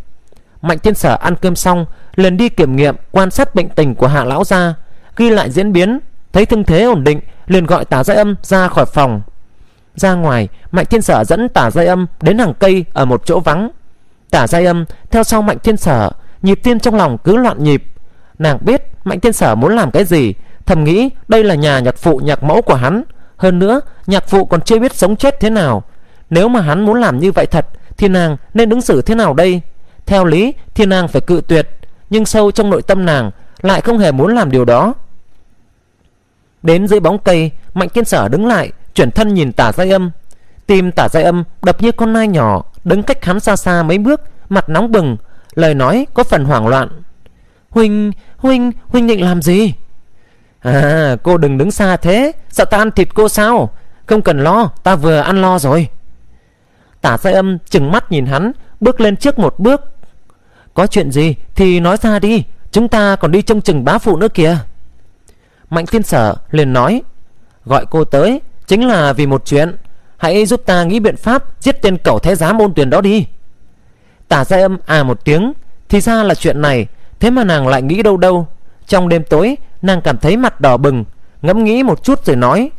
Mạnh Thiên Sở ăn cơm xong, liền đi kiểm nghiệm quan sát bệnh tình của Hạ lão gia, ghi lại diễn biến, thấy thương thế ổn định, liền gọi Tả gia Âm ra khỏi phòng. Ra ngoài, Mạnh Thiên Sở dẫn tả dây âm đến hàng cây Ở một chỗ vắng. Tả dây âm, theo sau Mạnh Thiên Sở, Nhịp tim trong lòng cứ loạn nhịp. Nàng biết Mạnh Thiên Sở muốn làm cái gì, Thầm nghĩ đây là nhà nhạc phụ nhạc mẫu của hắn. Hơn nữa, nhạc phụ còn chưa biết sống chết thế nào. Nếu mà hắn muốn làm như vậy thật, Thì nàng nên ứng xử thế nào đây? Theo lý, thì nàng phải cự tuyệt, Nhưng sâu trong nội tâm nàng Lại không hề muốn làm điều đó. Đến dưới bóng cây, Mạnh Thiên Sở đứng lại chuyển thân nhìn tả giai âm. Tim tả giai âm đập như con nai nhỏ, đứng cách hắn xa xa mấy bước, mặt nóng bừng, lời nói có phần hoảng loạn. Huynh huynh huynh định làm gì? À cô đừng đứng xa thế, sợ ta ăn thịt cô sao? Không cần lo, ta vừa ăn lo rồi. Tả giai âm chừng mắt nhìn hắn, bước lên trước một bước. Có chuyện gì thì nói ra đi, chúng ta còn đi trông chừng bá phụ nữa kìa. Mạnh thiên sở liền nói, gọi cô tới Chính là vì một chuyện. Hãy giúp ta nghĩ biện pháp Giết tên cẩu thế giá môn tuyển đó đi. Tả gia âm à một tiếng. Thì ra là chuyện này. Thế mà nàng lại nghĩ đâu đâu. Trong đêm tối nàng cảm thấy mặt đỏ bừng Ngẫm nghĩ một chút rồi nói.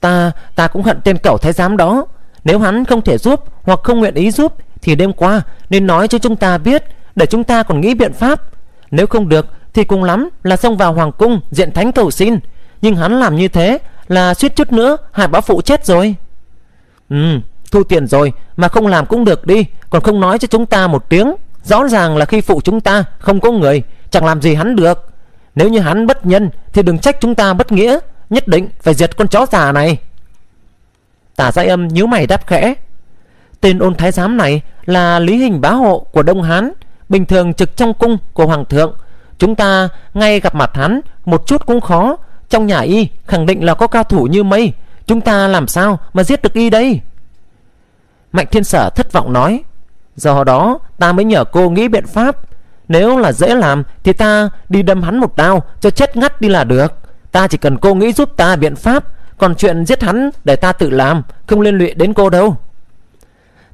Ta, ta cũng hận tên cẩu thái giám đó. Nếu hắn không thể giúp Hoặc không nguyện ý giúp Thì đêm qua nên nói cho chúng ta biết Để chúng ta còn nghĩ biện pháp. Nếu không được thì cùng lắm là xông vào hoàng cung Diện thánh cầu xin. Nhưng hắn làm như thế là suýt chút nữa Hải bá phụ chết rồi. Ừ thu tiền rồi, Mà không làm cũng được đi, Còn không nói cho chúng ta một tiếng. Rõ ràng là khi phụ chúng ta không có người, Chẳng làm gì hắn được. Nếu như hắn bất nhân, Thì đừng trách chúng ta bất nghĩa, Nhất định phải diệt con chó già này. Tả giai âm nhíu mày đáp khẽ. Tên ôn thái giám này Là lý hình bá hộ của Đông Hán, Bình thường trực trong cung của Hoàng thượng. Chúng ta ngay gặp mặt hắn, Một chút cũng khó trong nhà y, khẳng định là có cao thủ như mây. Chúng ta làm sao mà giết được y đây? Mạnh thiên sở thất vọng nói. Do đó, ta mới nhờ cô nghĩ biện pháp. Nếu là dễ làm, Thì ta đi đâm hắn một đao, Cho chết ngắt đi là được. Ta chỉ cần cô nghĩ giúp ta biện pháp. Còn chuyện giết hắn để ta tự làm, Không liên lụy đến cô đâu.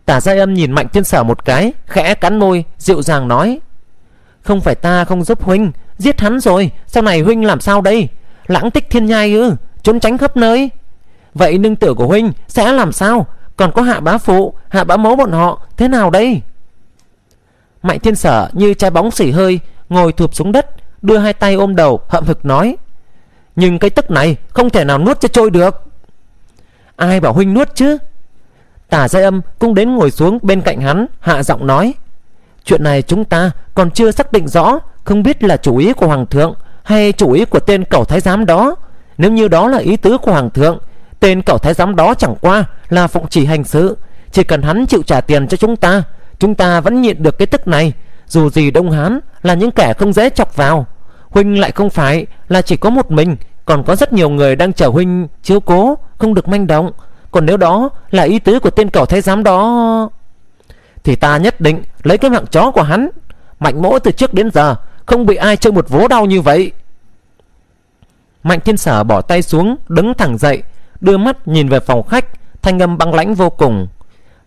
Tả gia âm nhìn mạnh thiên sở một cái, Khẽ cắn môi, dịu dàng nói. Không phải ta không giúp huynh, Giết hắn rồi, Sau này huynh làm sao đây? Lãng tích thiên nhai ư? Trốn tránh khắp nơi. Vậy nương tử của huynh sẽ làm sao? Còn có hạ bá phụ, Hạ bá mẫu bọn họ, Thế nào đây? Mạnh thiên sở như trái bóng xỉ hơi, Ngồi thụp xuống đất, Đưa hai tay ôm đầu, hậm hực nói, Nhưng cái tức này không thể nào nuốt cho trôi được. Ai bảo huynh nuốt chứ? Tả giai âm cũng đến ngồi xuống bên cạnh hắn, Hạ giọng nói, Chuyện này chúng ta còn chưa xác định rõ, Không biết là chủ ý của hoàng thượng hay chủ ý của tên cẩu thái giám đó? Nếu như đó là ý tứ của hoàng thượng, Tên cẩu thái giám đó chẳng qua là phụng chỉ hành sự. Chỉ cần hắn chịu trả tiền cho chúng ta Chúng ta vẫn nhịn được cái tức này. Dù gì Đông Hán là những kẻ không dễ chọc vào. Huynh lại không phải là chỉ có một mình, Còn có rất nhiều người đang chờ Huynh chiếu cố, Không được manh động. Còn nếu đó là ý tứ của tên cẩu thái giám đó, Thì ta nhất định lấy cái mạng chó của hắn. Mạnh mỗ từ trước đến giờ không bị ai chơi một vố đau như vậy. Mạnh thiên sở bỏ tay xuống, Đứng thẳng dậy, Đưa mắt nhìn về phòng khách, Thanh âm băng lãnh vô cùng.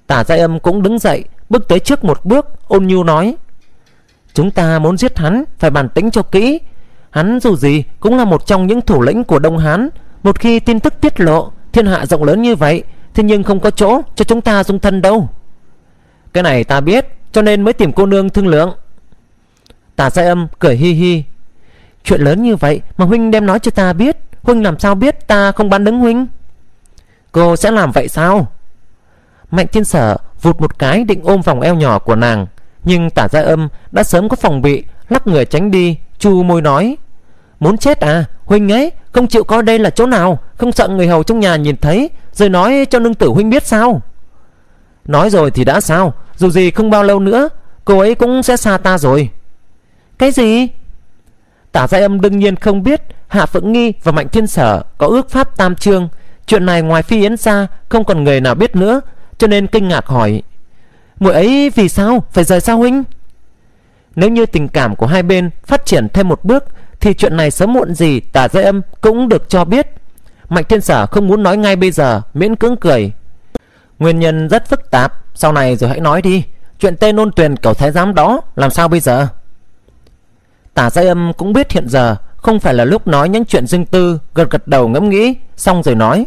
Tả giai âm cũng đứng dậy, Bước tới trước một bước, ôn nhu nói, Chúng ta muốn giết hắn, Phải bàn tính cho kỹ. Hắn dù gì cũng là một trong những thủ lĩnh của Đông Hán. Một khi tin tức tiết lộ, Thiên hạ rộng lớn như vậy, Thế nhưng không có chỗ cho chúng ta dung thân đâu. Cái này ta biết, Cho nên mới tìm cô nương thương lượng. Tả giai âm, cười hi hi. Chuyện lớn như vậy mà Huynh đem nói cho ta biết, Huynh làm sao biết ta không bán đứng Huynh? Cô sẽ làm vậy sao? Mạnh thiên sở vụt một cái định ôm vòng eo nhỏ của nàng, Nhưng tả gia âm đã sớm có phòng bị, Lắc người tránh đi, Chu môi nói. Muốn chết à Huynh ấy, không chịu coi đây là chỗ nào, Không sợ người hầu trong nhà nhìn thấy, Rồi nói cho nương tử Huynh biết sao? Nói rồi thì đã sao, Dù gì không bao lâu nữa, Cô ấy cũng sẽ xa ta rồi. Cái gì? Tả Giai Âm đương nhiên không biết, Hạ Phượng Nghi và Mạnh Thiên Sở có ước pháp tam trương Chuyện này ngoài Phi Yến ra, Không còn người nào biết nữa, Cho nên kinh ngạc hỏi, Muội ấy vì sao phải rời sao huynh? Nếu như tình cảm của hai bên Phát triển thêm một bước, Thì chuyện này sớm muộn gì Tả Giai Âm cũng được cho biết. Mạnh Thiên Sở không muốn nói ngay bây giờ, Miễn cưỡng cười. Nguyên nhân rất phức tạp, Sau này rồi hãy nói đi. Chuyện tên nôn tuyền cầu thái giám đó Làm sao bây giờ? Tả Giai Âm cũng biết hiện giờ không phải là lúc nói những chuyện riêng tư, gật gật đầu ngẫm nghĩ, xong rồi nói: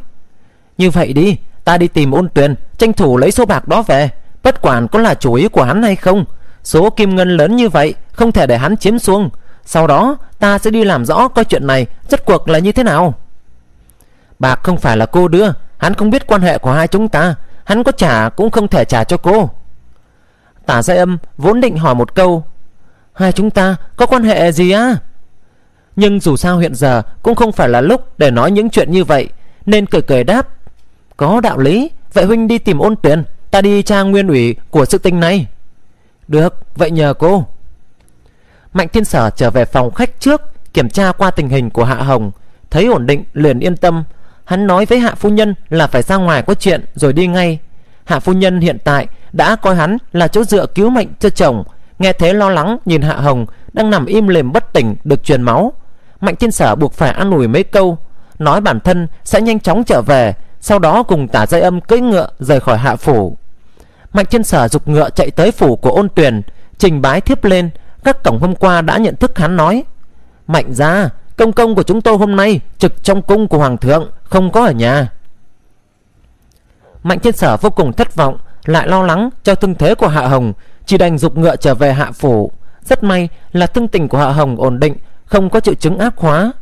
"Như vậy đi, ta đi tìm Ôn Tuyền, tranh thủ lấy số bạc đó về, bất quản có là chủ ý của hắn hay không, số kim ngân lớn như vậy không thể để hắn chiếm xuống, sau đó ta sẽ đi làm rõ coi chuyện này rốt cuộc là như thế nào." Bạc không phải là cô đưa, hắn không biết quan hệ của hai chúng ta, hắn có trả cũng không thể trả cho cô. Tả Giai Âm vốn định hỏi một câu Hai chúng ta có quan hệ gì á? Nhưng dù sao hiện giờ Cũng không phải là lúc để nói những chuyện như vậy, Nên cười cười đáp, Có đạo lý, Vậy huynh đi tìm ôn tuyển, Ta đi tra nguyên ủy của sự tình này. Được, vậy nhờ cô. Mạnh thiên sở trở về phòng khách trước, Kiểm tra qua tình hình của Hạ Hồng, Thấy ổn định, liền yên tâm. Hắn nói với Hạ Phu Nhân là phải ra ngoài có chuyện, Rồi đi ngay. Hạ Phu Nhân hiện tại đã coi hắn là chỗ dựa cứu mệnh cho chồng Nghe thế lo lắng, nhìn Hạ Hồng, Đang nằm im lìm bất tỉnh, được truyền máu. Mạnh thiên sở buộc phải ăn ủi mấy câu, Nói bản thân sẽ nhanh chóng trở về, Sau đó cùng tả dây âm cưỡi ngựa Rời khỏi hạ phủ. Mạnh thiên sở dục ngựa chạy tới phủ của ôn tuyền, Trình bái thiếp lên, Các cổng hôm qua đã nhận thức hắn nói, Mạnh ra Công công của chúng tôi hôm nay Trực trong cung của hoàng thượng, Không có ở nhà. Mạnh thiên sở vô cùng thất vọng, Lại lo lắng cho thương thế của Hạ Hồng chỉ đành dục ngựa trở về hạ phủ. Rất may là thương tình của Hạ Hồng ổn định, Không có triệu chứng ác hóa.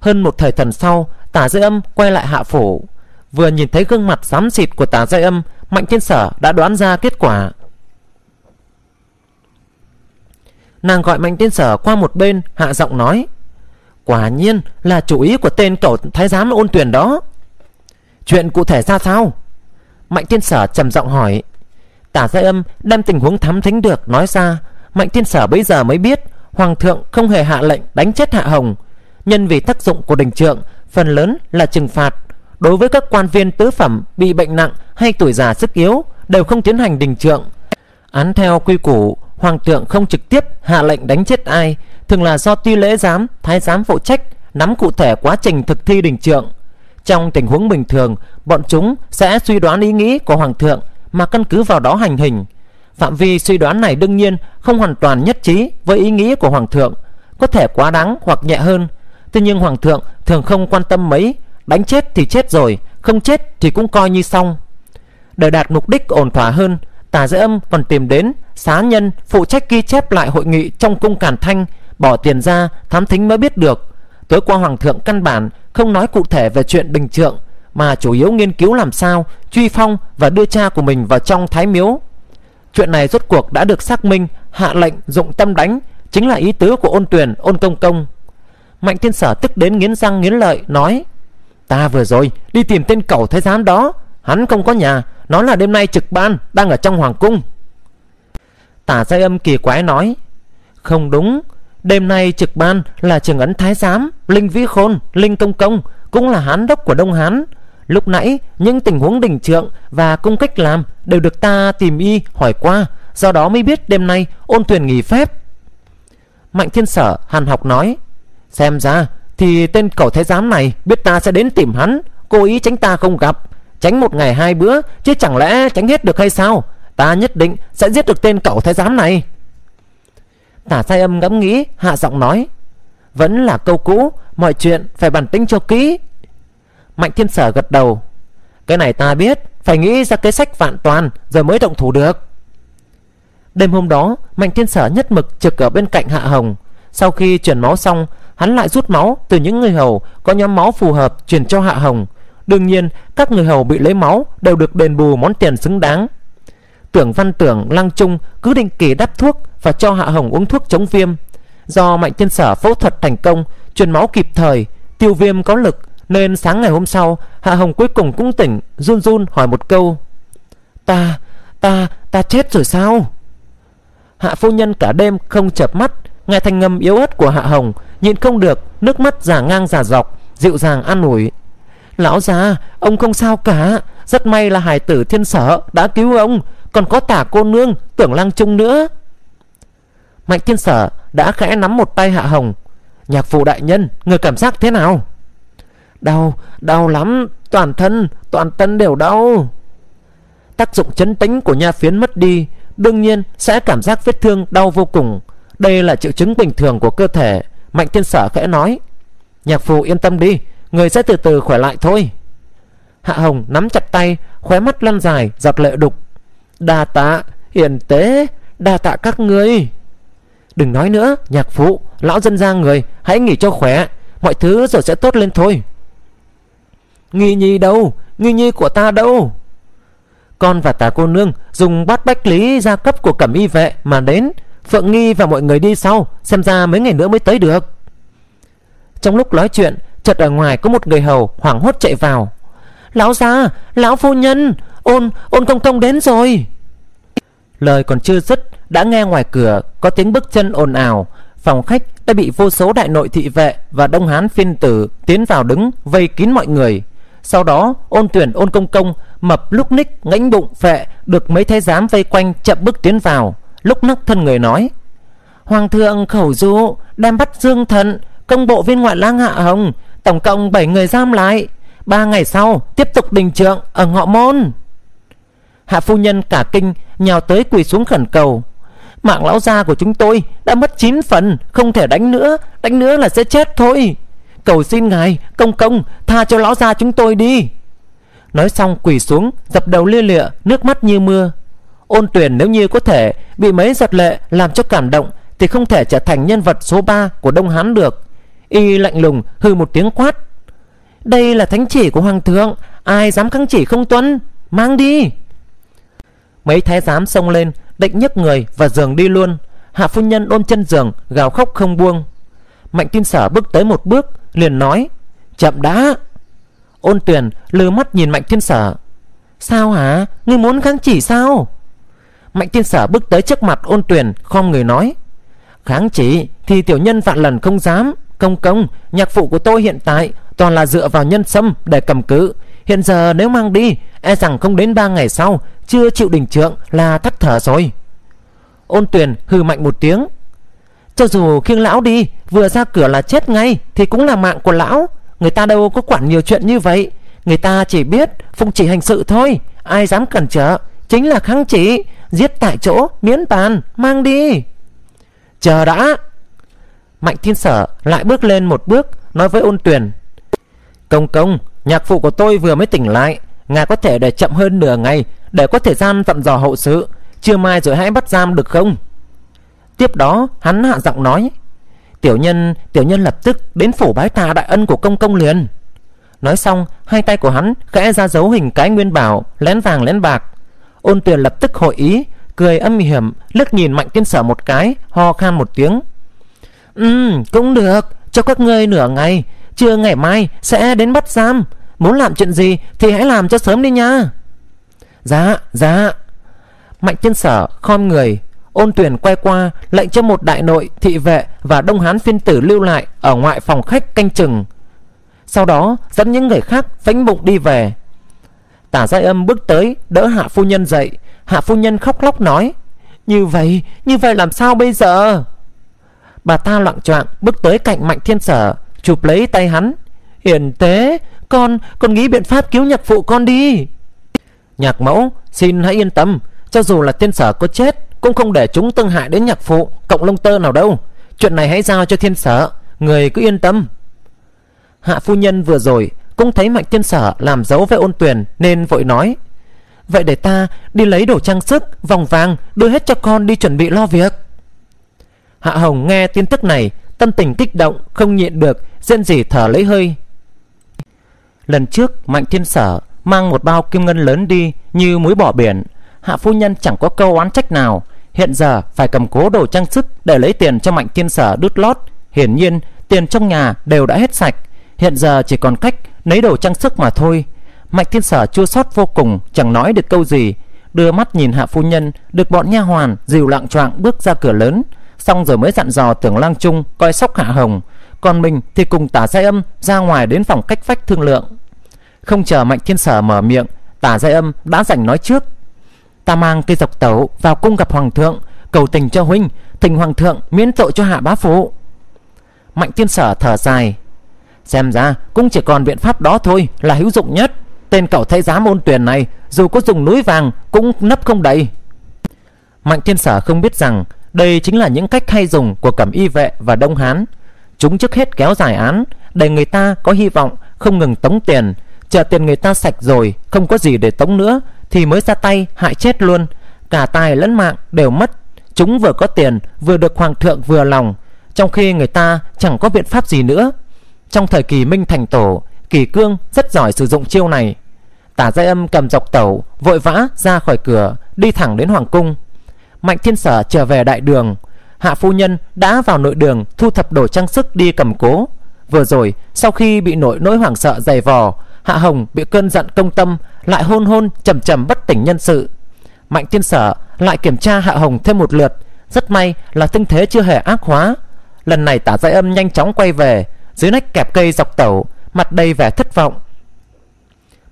Hơn một thời thần sau Tả dây âm quay lại hạ phủ. Vừa nhìn thấy gương mặt xám xịt của tả dây âm, Mạnh thiên sở đã đoán ra kết quả. Nàng gọi mạnh thiên sở qua một bên, Hạ giọng nói, Quả nhiên là chủ ý của tên cậu thái giám ôn tuyển đó. Chuyện cụ thể ra sao? Mạnh thiên sở trầm giọng hỏi. Tả Giai Âm đem tình huống thám thính được nói ra, Mạnh Thiên Sở bây giờ mới biết Hoàng thượng không hề hạ lệnh đánh chết Hạ Hồng. Nhân vì tác dụng của đình trượng, Phần lớn là trừng phạt. Đối với các quan viên tứ phẩm bị bệnh nặng Hay tuổi già sức yếu Đều không tiến hành đình trượng. Án theo quy củ, Hoàng thượng không trực tiếp hạ lệnh đánh chết ai, Thường là do tuy lễ giám, Thái giám phụ trách Nắm cụ thể quá trình thực thi đình trượng. Trong tình huống bình thường, Bọn chúng sẽ suy đoán ý nghĩ của Hoàng thượng mà căn cứ vào đó hành hình. Phạm vi suy đoán này đương nhiên không hoàn toàn nhất trí với ý nghĩ của Hoàng thượng, có thể quá đáng hoặc nhẹ hơn. Tuy nhiên Hoàng thượng thường không quan tâm mấy, đánh chết thì chết rồi, không chết thì cũng coi như xong. Để đạt mục đích ổn thỏa hơn, Tả Dễ Âm còn tìm đến xá nhân phụ trách ghi chép lại hội nghị trong cung Càn Thanh, bỏ tiền ra thám thính mới biết được. Tối qua Hoàng thượng căn bản không nói cụ thể về chuyện bình trượng, mà chủ yếu nghiên cứu làm sao truy phong và đưa cha của mình vào trong thái miếu. Chuyện này rốt cuộc đã được xác minh, hạ lệnh dụng tâm đánh chính là ý tứ của ôn tuyển ôn công công. Mạnh thiên sở tức đến nghiến răng nghiến lợi Nói Ta vừa rồi đi tìm tên cẩu thái giám đó Hắn không có nhà Nó là đêm nay trực ban Đang ở trong hoàng cung Tả giai âm kỳ quái nói Không đúng Đêm nay trực ban là trường ấn thái giám Linh vĩ khôn Linh công công Cũng là hán đốc của Đông Hán Lúc nãy, những tình huống đỉnh trượng Và cung cách làm Đều được ta tìm y hỏi qua, Do đó mới biết đêm nay ôn thuyền nghỉ phép. Mạnh thiên sở, hàn học nói, Xem ra thì tên cẩu thái giám này Biết ta sẽ đến tìm hắn, Cố ý tránh ta không gặp. Tránh một ngày hai bữa, Chứ chẳng lẽ tránh hết được hay sao? Ta nhất định sẽ giết được tên cẩu thái giám này. Tả sai âm ngẫm nghĩ, Hạ giọng nói, Vẫn là câu cũ, Mọi chuyện phải bản tính cho kỹ. Mạnh thiên sở gật đầu. Cái này ta biết, Phải nghĩ ra kế sách vạn toàn Rồi mới động thủ được. Đêm hôm đó, Mạnh thiên sở nhất mực trực ở bên cạnh Hạ Hồng. Sau khi chuyển máu xong, Hắn lại rút máu từ những người hầu Có nhóm máu phù hợp chuyển cho Hạ Hồng. Đương nhiên, các người hầu bị lấy máu Đều được đền bù món tiền xứng đáng. Tưởng văn tưởng, lăng trung Cứ định kỳ đắp thuốc Và cho Hạ Hồng uống thuốc chống viêm. Do Mạnh thiên sở phẫu thuật thành công, Truyền máu kịp thời, Tiêu viêm có lực nên sáng ngày hôm sau Hạ Hồng cuối cùng cũng tỉnh Run run hỏi một câu. Ta, ta, ta chết rồi sao? Hạ phu nhân cả đêm không chợp mắt Nghe thanh ngâm yếu ớt của Hạ Hồng Nhịn không được Nước mắt giả ngang giả dọc Dịu dàng an ủi. Lão già Ông không sao cả. Rất may là hải tử thiên sở Đã cứu ông Còn có tả cô nương Tưởng lang trung nữa. Mạnh thiên sở đã khẽ nắm một tay Hạ Hồng. Nhạc phụ đại nhân Người cảm giác thế nào? Đau Đau lắm. Toàn thân Toàn thân đều đau. Tác dụng chấn tĩnh của nha phiến mất đi, Đương nhiên sẽ cảm giác vết thương đau vô cùng. Đây là triệu chứng bình thường của cơ thể, Mạnh thiên sở khẽ nói. Nhạc phụ yên tâm đi, Người sẽ từ từ khỏe lại thôi. Hạ Hồng nắm chặt tay, Khóe mắt lăn dài, giọt lệ đục. Đa tạ, hiền tế, Đa tạ các ngươi. Đừng nói nữa, nhạc phụ, Lão dân gia người, hãy nghỉ cho khỏe. Mọi thứ rồi sẽ tốt lên thôi. Nghi nhi đâu? Nghi nhi của ta đâu? Con và tà cô nương dùng bát bách lý gia cấp của cẩm y vệ mà đến. Phượng Nghi và mọi người đi sau, Xem ra mấy ngày nữa mới tới được. Trong lúc nói chuyện, Chợt ở ngoài có một người hầu hoảng hốt chạy vào. Lão gia, Lão phu nhân, Ôn ôn công công đến rồi. Lời còn chưa dứt, Đã nghe ngoài cửa có tiếng bước chân ồn ào. Phòng khách đã bị vô số đại nội thị vệ Và đông hán phiên tử Tiến vào đứng vây kín mọi người. Sau đó, ôn tuyển, ôn công công, Mập lúc ních, ngãnh bụng, phệ, Được mấy thái giám vây quanh chậm bước tiến vào. Lúc nấc thân người nói, Hoàng thượng khẩu dụ, Đem bắt Dương Thận Công bộ viên ngoại lang Hạ Hồng, Tổng cộng 7 người giam lại. Ba ngày sau, tiếp tục đình trượng ở ngọ môn. Hạ phu nhân cả kinh, Nhào tới quỳ xuống khẩn cầu, Mạng lão gia của chúng tôi đã mất 9 phần, Không thể đánh nữa Đánh nữa là sẽ chết thôi. Cầu xin ngài, công công, Tha cho lão gia chúng tôi đi. Nói xong quỳ xuống, Dập đầu lia lịa, Nước mắt như mưa. Ôn tuyển nếu như có thể, Bị mấy giật lệ làm cho cảm động, Thì không thể trở thành nhân vật số 3 của Đông Hán được. Y lạnh lùng, hư một tiếng quát. Đây là thánh chỉ của Hoàng thượng, Ai dám kháng chỉ không tuân? Mang đi. Mấy thái giám xông lên, Định nhấc người và giường đi luôn. Hạ phu nhân ôm chân giường, gào khóc không buông. Mạnh tin sở bước tới một bước Liền nói, Chậm đã. Ôn tuyền lơ mắt nhìn Mạnh Thiên Sở. Sao hả? Ngươi muốn kháng chỉ sao? Mạnh Thiên Sở bước tới trước mặt ôn tuyền, Khom người nói, Kháng chỉ thì tiểu nhân vạn lần không dám. Công công, Nhạc phụ của tôi hiện tại Toàn là dựa vào nhân sâm để cầm cự. Hiện giờ nếu mang đi E rằng không đến ba ngày sau, Chưa chịu đình trượng là thắt thở rồi. Ôn tuyền hừ mạnh một tiếng cho dù khiêng lão đi, Vừa ra cửa là chết ngay, Thì cũng là mạng của lão. Người ta đâu có quản nhiều chuyện như vậy. Người ta chỉ biết phụng chỉ hành sự thôi. Ai dám cản trở, Chính là kháng chỉ. Giết tại chỗ, miễn bàn Mang đi. Chờ đã. Mạnh thiên sở lại bước lên một bước, Nói với ôn tuyển Công công, Nhạc phụ của tôi vừa mới tỉnh lại. Ngài có thể để chậm hơn nửa ngày, Để có thời gian vận dò hậu sự. Chưa mai rồi hãy bắt giam được không? Tiếp đó, hắn hạ giọng nói, Tiểu nhân Tiểu nhân lập tức đến phủ bái tà đại ân của công công liền. Nói xong, Hai tay của hắn khẽ ra dấu hình cái nguyên bảo, Lén vàng lén bạc. Ôn tuyền lập tức hội ý, Cười âm hiểm, Lướt nhìn mạnh tiên sở một cái, Ho khan một tiếng. Ừ cũng được, Cho các ngươi nửa ngày, Trưa ngày mai sẽ đến bắt giam. Muốn làm chuyện gì thì hãy làm cho sớm đi nha. Dạ dạ. Mạnh tiên sở khom người Ôn tuyển quay qua lệnh cho một đại nội thị vệ Và đông hán phiên tử lưu lại Ở ngoại phòng khách canh chừng. Sau đó dẫn những người khác phánh bụng đi về. Tả giai âm bước tới Đỡ hạ phu nhân dậy. Hạ phu nhân khóc lóc nói Như vậy, như vậy làm sao bây giờ? Bà ta loạn choạng bước tới cạnh mạnh thiên sở Chụp lấy tay hắn. Hiền tế Con, con nghĩ biện pháp cứu nhạc phụ con đi. Nhạc mẫu Xin hãy yên tâm Cho dù là thiên sở có chết cũng không để chúng tương hại đến nhạc phụ, Cộng lông tơ nào đâu. Chuyện này hãy giao cho thiên sở, Người cứ yên tâm. Hạ phu nhân vừa rồi Cũng thấy mạnh thiên sở làm dấu với ôn tuyển Nên vội nói, Vậy để ta đi lấy đồ trang sức, Vòng vàng, đưa hết cho con đi chuẩn bị lo việc. Hạ Hồng nghe tin tức này, Tâm tình kích động, Không nhịn được, Rên rỉ thở lấy hơi. Lần trước, Mạnh Thiên Sở Mang một bao kim ngân lớn đi Như muối bỏ biển. Hạ phu nhân chẳng có câu oán trách nào. Hiện giờ phải cầm cố đồ trang sức Để lấy tiền cho Mạnh Thiên Sở đút lót. Hiển nhiên, tiền trong nhà đều đã hết sạch. Hiện giờ chỉ còn cách lấy đồ trang sức mà thôi. Mạnh Thiên Sở chua xót vô cùng, Chẳng nói được câu gì. Đưa mắt nhìn hạ phu nhân, Được bọn nha hoàn dìu lạng choạng bước ra cửa lớn. Xong rồi mới dặn dò tưởng lang trung Coi sóc hạ hồng. Còn mình thì cùng tả giai âm ra ngoài đến phòng cách vách thương lượng. Không chờ Mạnh Thiên Sở mở miệng, Tả giai âm đã dành nói trước. Ta mang cây dọc tẩu vào cung gặp hoàng thượng, Cầu tình cho huynh, Thỉnh hoàng thượng miễn tội cho hạ bá phụ. Mạnh Thiên Sở thở dài. Xem ra, cũng chỉ còn biện pháp đó thôi Là hữu dụng nhất. Tên cậu thái giám ôn tuyển này, Dù có dùng núi vàng, cũng nấp không đầy. Mạnh Thiên Sở không biết rằng, đây chính là những cách hay dùng của cẩm y vệ và đông hán. Chúng trước hết kéo dài án, Để người ta có hy vọng không ngừng tống tiền. Chờ tiền người ta sạch rồi, Không có gì để tống nữa thì mới ra tay, hại chết luôn. Cả tài lẫn mạng đều mất. Chúng vừa có tiền, vừa được hoàng thượng vừa lòng, Trong khi người ta chẳng có biện pháp gì nữa. Trong thời kỳ Minh Thành Tổ, Kỳ Cương rất giỏi sử dụng chiêu này. Tả Giai Âm cầm dọc tẩu, Vội vã ra khỏi cửa, Đi thẳng đến Hoàng Cung. Mạnh Thiên Sở trở về đại đường. Hạ phu nhân đã vào nội đường Thu thập đồ trang sức đi cầm cố. Vừa rồi, sau khi bị nỗi nỗi hoảng sợ dày vò Hạ Hồng bị cơn giận công tâm, Lại hôn hôn trầm trầm bất tỉnh nhân sự Mạnh Thiên Sở lại kiểm tra Hạ Hồng thêm một lượt, Rất may là tinh thế chưa hề ác hóa Lần này tả giai âm nhanh chóng quay về, Dưới nách kẹp cây dọc tẩu, Mặt đầy vẻ thất vọng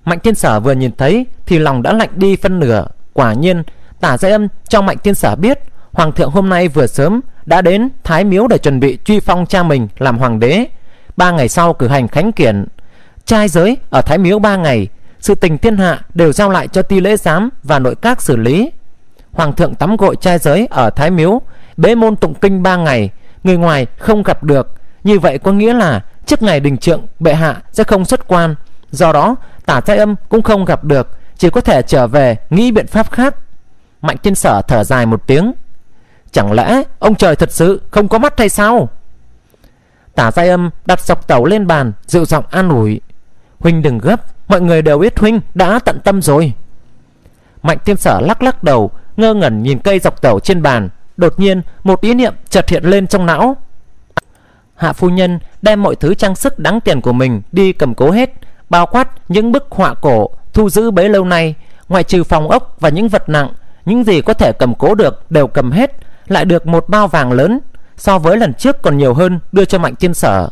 Mạnh Thiên Sở vừa nhìn thấy Thì lòng đã lạnh đi phân nửa Quả nhiên, Tả Giai Âm cho Mạnh Thiên Sở biết, Hoàng thượng hôm nay vừa sớm đã đến Thái Miếu để chuẩn bị truy phong cha mình làm hoàng đế. Ba ngày sau cử hành khánh kiển. Trai giới ở Thái Miếu ba ngày, sự tình thiên hạ đều giao lại cho ti lễ giám và nội các xử lý. Hoàng thượng tắm gội trai giới ở Thái Miếu, bế môn tụng kinh ba ngày, người ngoài không gặp được. Như vậy có nghĩa là trước ngày đình trượng bệ hạ sẽ không xuất quan. Do đó tả thái âm cũng không gặp được, chỉ có thể trở về nghĩ biện pháp khác Mạnh thiên sở thở dài một tiếng Chẳng lẽ ông trời thật sự không có mắt hay sao Tả giai âm đặt dọc tàu lên bàn Dịu giọng an ủi Huynh đừng gấp, Mọi người đều biết Huynh đã tận tâm rồi. Mạnh thiên sở lắc lắc đầu, Ngơ ngẩn nhìn cây dọc tẩu trên bàn. Đột nhiên, một ý niệm chợt hiện lên trong não. Hạ phu nhân đem mọi thứ trang sức đáng tiền của mình đi cầm cố hết, Bao quát những bức họa cổ thu giữ bấy lâu nay. Ngoại trừ phòng ốc và những vật nặng, những gì có thể cầm cố được đều cầm hết, Lại được một bao vàng lớn, So với lần trước còn nhiều hơn đưa cho Mạnh Thiên Sở.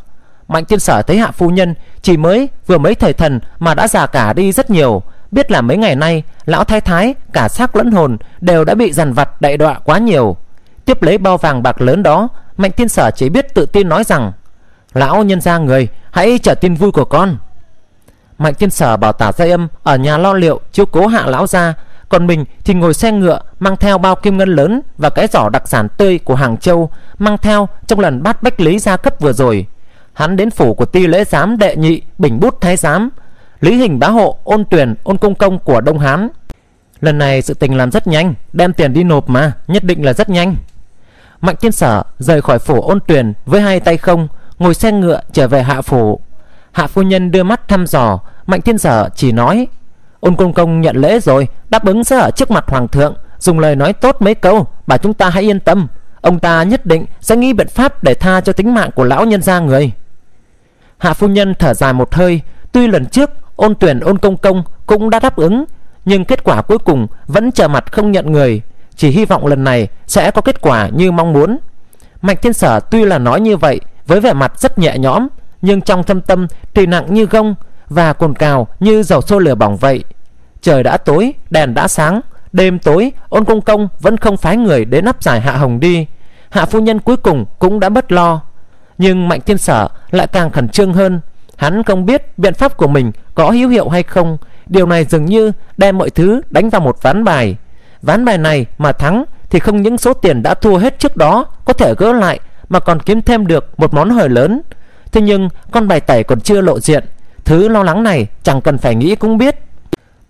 Mạnh Thiên Sở thấy hạ phu nhân Chỉ mới vừa mấy thời thần Mà đã già cả đi rất nhiều. Biết là mấy ngày nay, Lão thái thái, cả xác lẫn hồn Đều đã bị dằn vặt đậy đọa quá nhiều. Tiếp lấy bao vàng bạc lớn đó, Mạnh Thiên Sở chỉ biết tự tin nói rằng, Lão nhân gia người, Hãy trở tin vui của con. Mạnh Thiên Sở bảo tả dây âm Ở nhà lo liệu, chiếu cố hạ lão ra còn mình thì ngồi xe ngựa, mang theo bao kim ngân lớn và cái giỏ đặc sản tươi của Hàng Châu, mang theo trong lần bát bách lý gia cấp vừa rồi. Hắn đến phủ của ti lễ giám đệ nhị bình bút thái giám lý hình bá hộ ôn tuyển ôn công công của Đông Hán. Lần này sự tình làm rất nhanh, đem tiền đi nộp mà, nhất định là rất nhanh. Mạnh Thiên Sở rời khỏi phủ ôn tuyển với hai tay không, ngồi xe ngựa trở về hạ phủ. Hạ phu nhân đưa mắt thăm dò, Mạnh Thiên Sở chỉ nói Ôn công công nhận lễ rồi Đáp ứng sẽ ở trước mặt hoàng thượng Dùng lời nói tốt mấy câu Bà chúng ta hãy yên tâm Ông ta nhất định sẽ nghĩ biện pháp để tha cho tính mạng của lão nhân gia người Hạ phu nhân thở dài một hơi Tuy lần trước ôn tuyển ôn công công cũng đã đáp ứng Nhưng kết quả cuối cùng vẫn chờ mặt không nhận người Chỉ hy vọng lần này sẽ có kết quả như mong muốn. Mạnh thiên sở tuy là nói như vậy Với vẻ mặt rất nhẹ nhõm Nhưng trong thâm tâm trì nặng như gông Và cồn cào như dầu xô lửa bỏng vậy. Trời đã tối, đèn đã sáng Đêm tối, ôn công công vẫn không phái người đến nắp giải Hạ Hồng đi. Hạ phu nhân cuối cùng cũng đã bất lo. Nhưng Mạnh Thiên Sở lại càng khẩn trương hơn. Hắn không biết biện pháp của mình có hữu hiệu hay không. Điều này dường như đem mọi thứ đánh vào một ván bài. Ván bài này mà thắng Thì không những số tiền đã thua hết trước đó Có thể gỡ lại Mà còn kiếm thêm được một món hời lớn. Thế nhưng con bài tẩy còn chưa lộ diện. Thứ lo lắng này chẳng cần phải nghĩ cũng biết.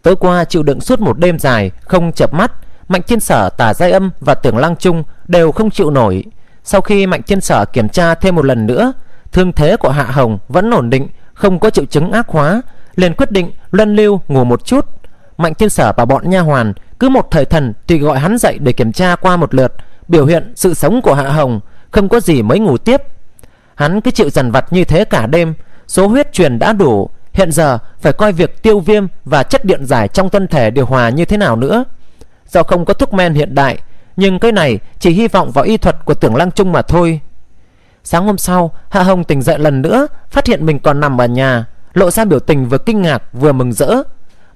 Tối qua chịu đựng suốt một đêm dài Không chập mắt Mạnh Thiên Sở, Tả Giai Âm và Tưởng Lăng Trung đều không chịu nổi. Sau khi Mạnh Thiên Sở kiểm tra thêm một lần nữa, thương thế của Hạ Hồng vẫn ổn định, không có triệu chứng ác hóa, liền quyết định luân lưu ngủ một chút. Mạnh Thiên Sở và bọn nha hoàn cứ một thời thần thì gọi hắn dậy để kiểm tra qua một lượt, biểu hiện sự sống của Hạ Hồng, không có gì mới ngủ tiếp. Hắn cứ chịu dằn vặt như thế cả đêm, số huyết truyền đã đủ, hiện giờ phải coi việc tiêu viêm và chất điện giải trong thân thể điều hòa như thế nào nữa do không có thuốc men hiện đại nhưng cái này chỉ hy vọng vào y thuật của tưởng lăng trung mà thôi. Sáng hôm sau, hạ hồng tỉnh dậy lần nữa, phát hiện mình còn nằm ở nhà, lộ ra biểu tình vừa kinh ngạc vừa mừng rỡ.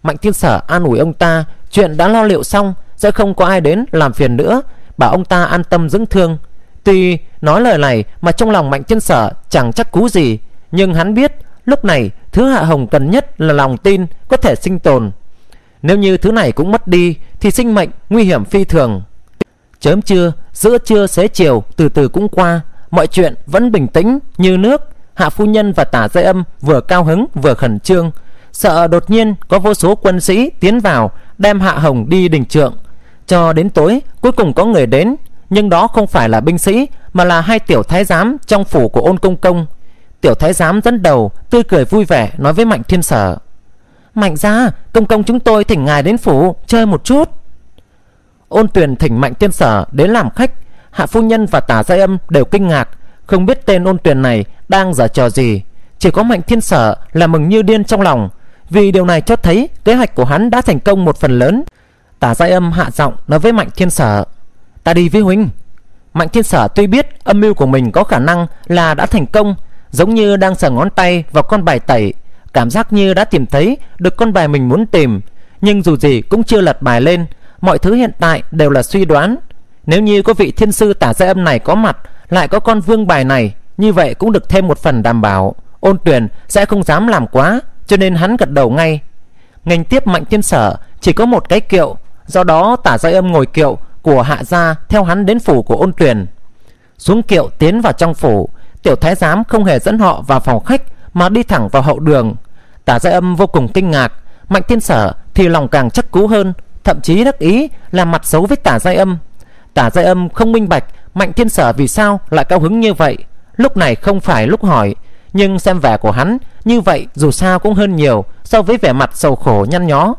Mạnh thiên sở an ủi ông ta, chuyện đã lo liệu xong, sẽ không có ai đến làm phiền nữa, bảo ông ta an tâm dưỡng thương. Tuy nói lời này mà trong lòng mạnh thiên sở chẳng chắc cú gì, nhưng hắn biết lúc này thứ hạ hồng cần nhất là lòng tin có thể sinh tồn. Nếu như thứ này cũng mất đi, Thì sinh mệnh nguy hiểm phi thường. Chớm trưa, giữa trưa xế chiều Từ từ cũng qua. Mọi chuyện vẫn bình tĩnh như nước. Hạ phu nhân và tả dây âm vừa cao hứng vừa khẩn trương. Sợ đột nhiên có vô số quân sĩ tiến vào Đem Hạ Hồng đi đình trượng. Cho đến tối cuối cùng có người đến. Nhưng đó không phải là binh sĩ Mà là hai tiểu thái giám trong phủ của ôn công công. Tiểu thái giám dẫn đầu Tươi cười vui vẻ nói với Mạnh Thiên Sở. Mạnh ra Công công chúng tôi thỉnh ngài đến phủ Chơi một chút. Ôn tuyển thỉnh mạnh tiên sở đến làm khách. Hạ phu nhân và tả gia âm đều kinh ngạc, Không biết tên ôn tuyển này Đang giả trò gì. Chỉ có mạnh thiên sở là mừng như điên trong lòng, Vì điều này cho thấy kế hoạch của hắn đã thành công một phần lớn. Tả gia âm hạ giọng nói với mạnh thiên sở, Ta đi với huynh. Mạnh thiên sở tuy biết âm mưu của mình có khả năng là đã thành công, Giống như đang sờ ngón tay vào con bài tẩy, Cảm giác như đã tìm thấy được con bài mình muốn tìm, Nhưng dù gì cũng chưa lật bài lên. Mọi thứ hiện tại đều là suy đoán. Nếu như có vị thiên sư tả gia âm này có mặt Lại có con vương bài này Như vậy cũng được thêm một phần đảm bảo. Ôn tuyển sẽ không dám làm quá Cho nên hắn gật đầu ngay. Ngành tiếp mạnh thiên sở chỉ có một cái kiệu Do đó tả gia âm ngồi kiệu Của hạ gia theo hắn đến phủ của ôn tuyển Xuống kiệu tiến vào trong phủ Tiểu thái giám không hề dẫn họ vào phòng khách mà đi thẳng vào hậu đường. Tả gia Âm vô cùng kinh ngạc, Mạnh Thiên Sở thì lòng càng chắc cú hơn, thậm chí đắc ý làm mặt xấu với Tả Giai Âm. Tả Giai Âm không minh bạch Mạnh Thiên Sở vì sao lại cao hứng như vậy. Lúc này không phải lúc hỏi, nhưng xem vẻ của hắn như vậy dù sao cũng hơn nhiều so với vẻ mặt sầu khổ nhăn nhó.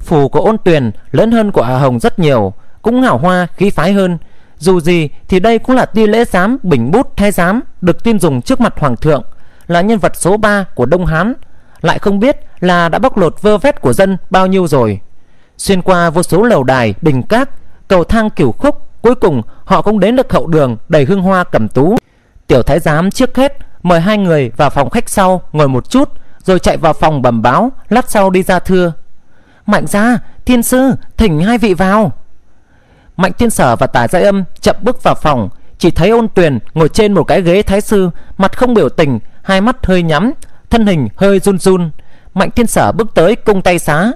Phù của ôn tuyền lớn hơn của Hà Hồng rất nhiều, cũng ngảo hoa khí phái hơn. Dù gì thì đây cũng là ti lễ giám bình bút thái giám được tin dùng trước mặt hoàng thượng là nhân vật số 3 của Đông Hán lại không biết là đã bóc lột vơ vét của dân bao nhiêu rồi. Xuyên qua vô số lầu đài, đình cát, cầu thang kiểu khúc, cuối cùng họ cũng đến được hậu đường đầy hương hoa cẩm tú. Tiểu thái giám trước hết mời hai người vào phòng khách sau ngồi một chút, rồi chạy vào phòng bẩm báo, lát sau đi ra thưa. Mạnh gia, thiên sư, thỉnh hai vị vào. Mạnh thiên sở và tả giai âm chậm bước vào phòng, chỉ thấy ôn tuyền ngồi trên một cái ghế thái sư, mặt không biểu tình, hai mắt hơi nhắm, thân hình hơi run run. Mạnh Thiên Sở bước tới cung tay xá.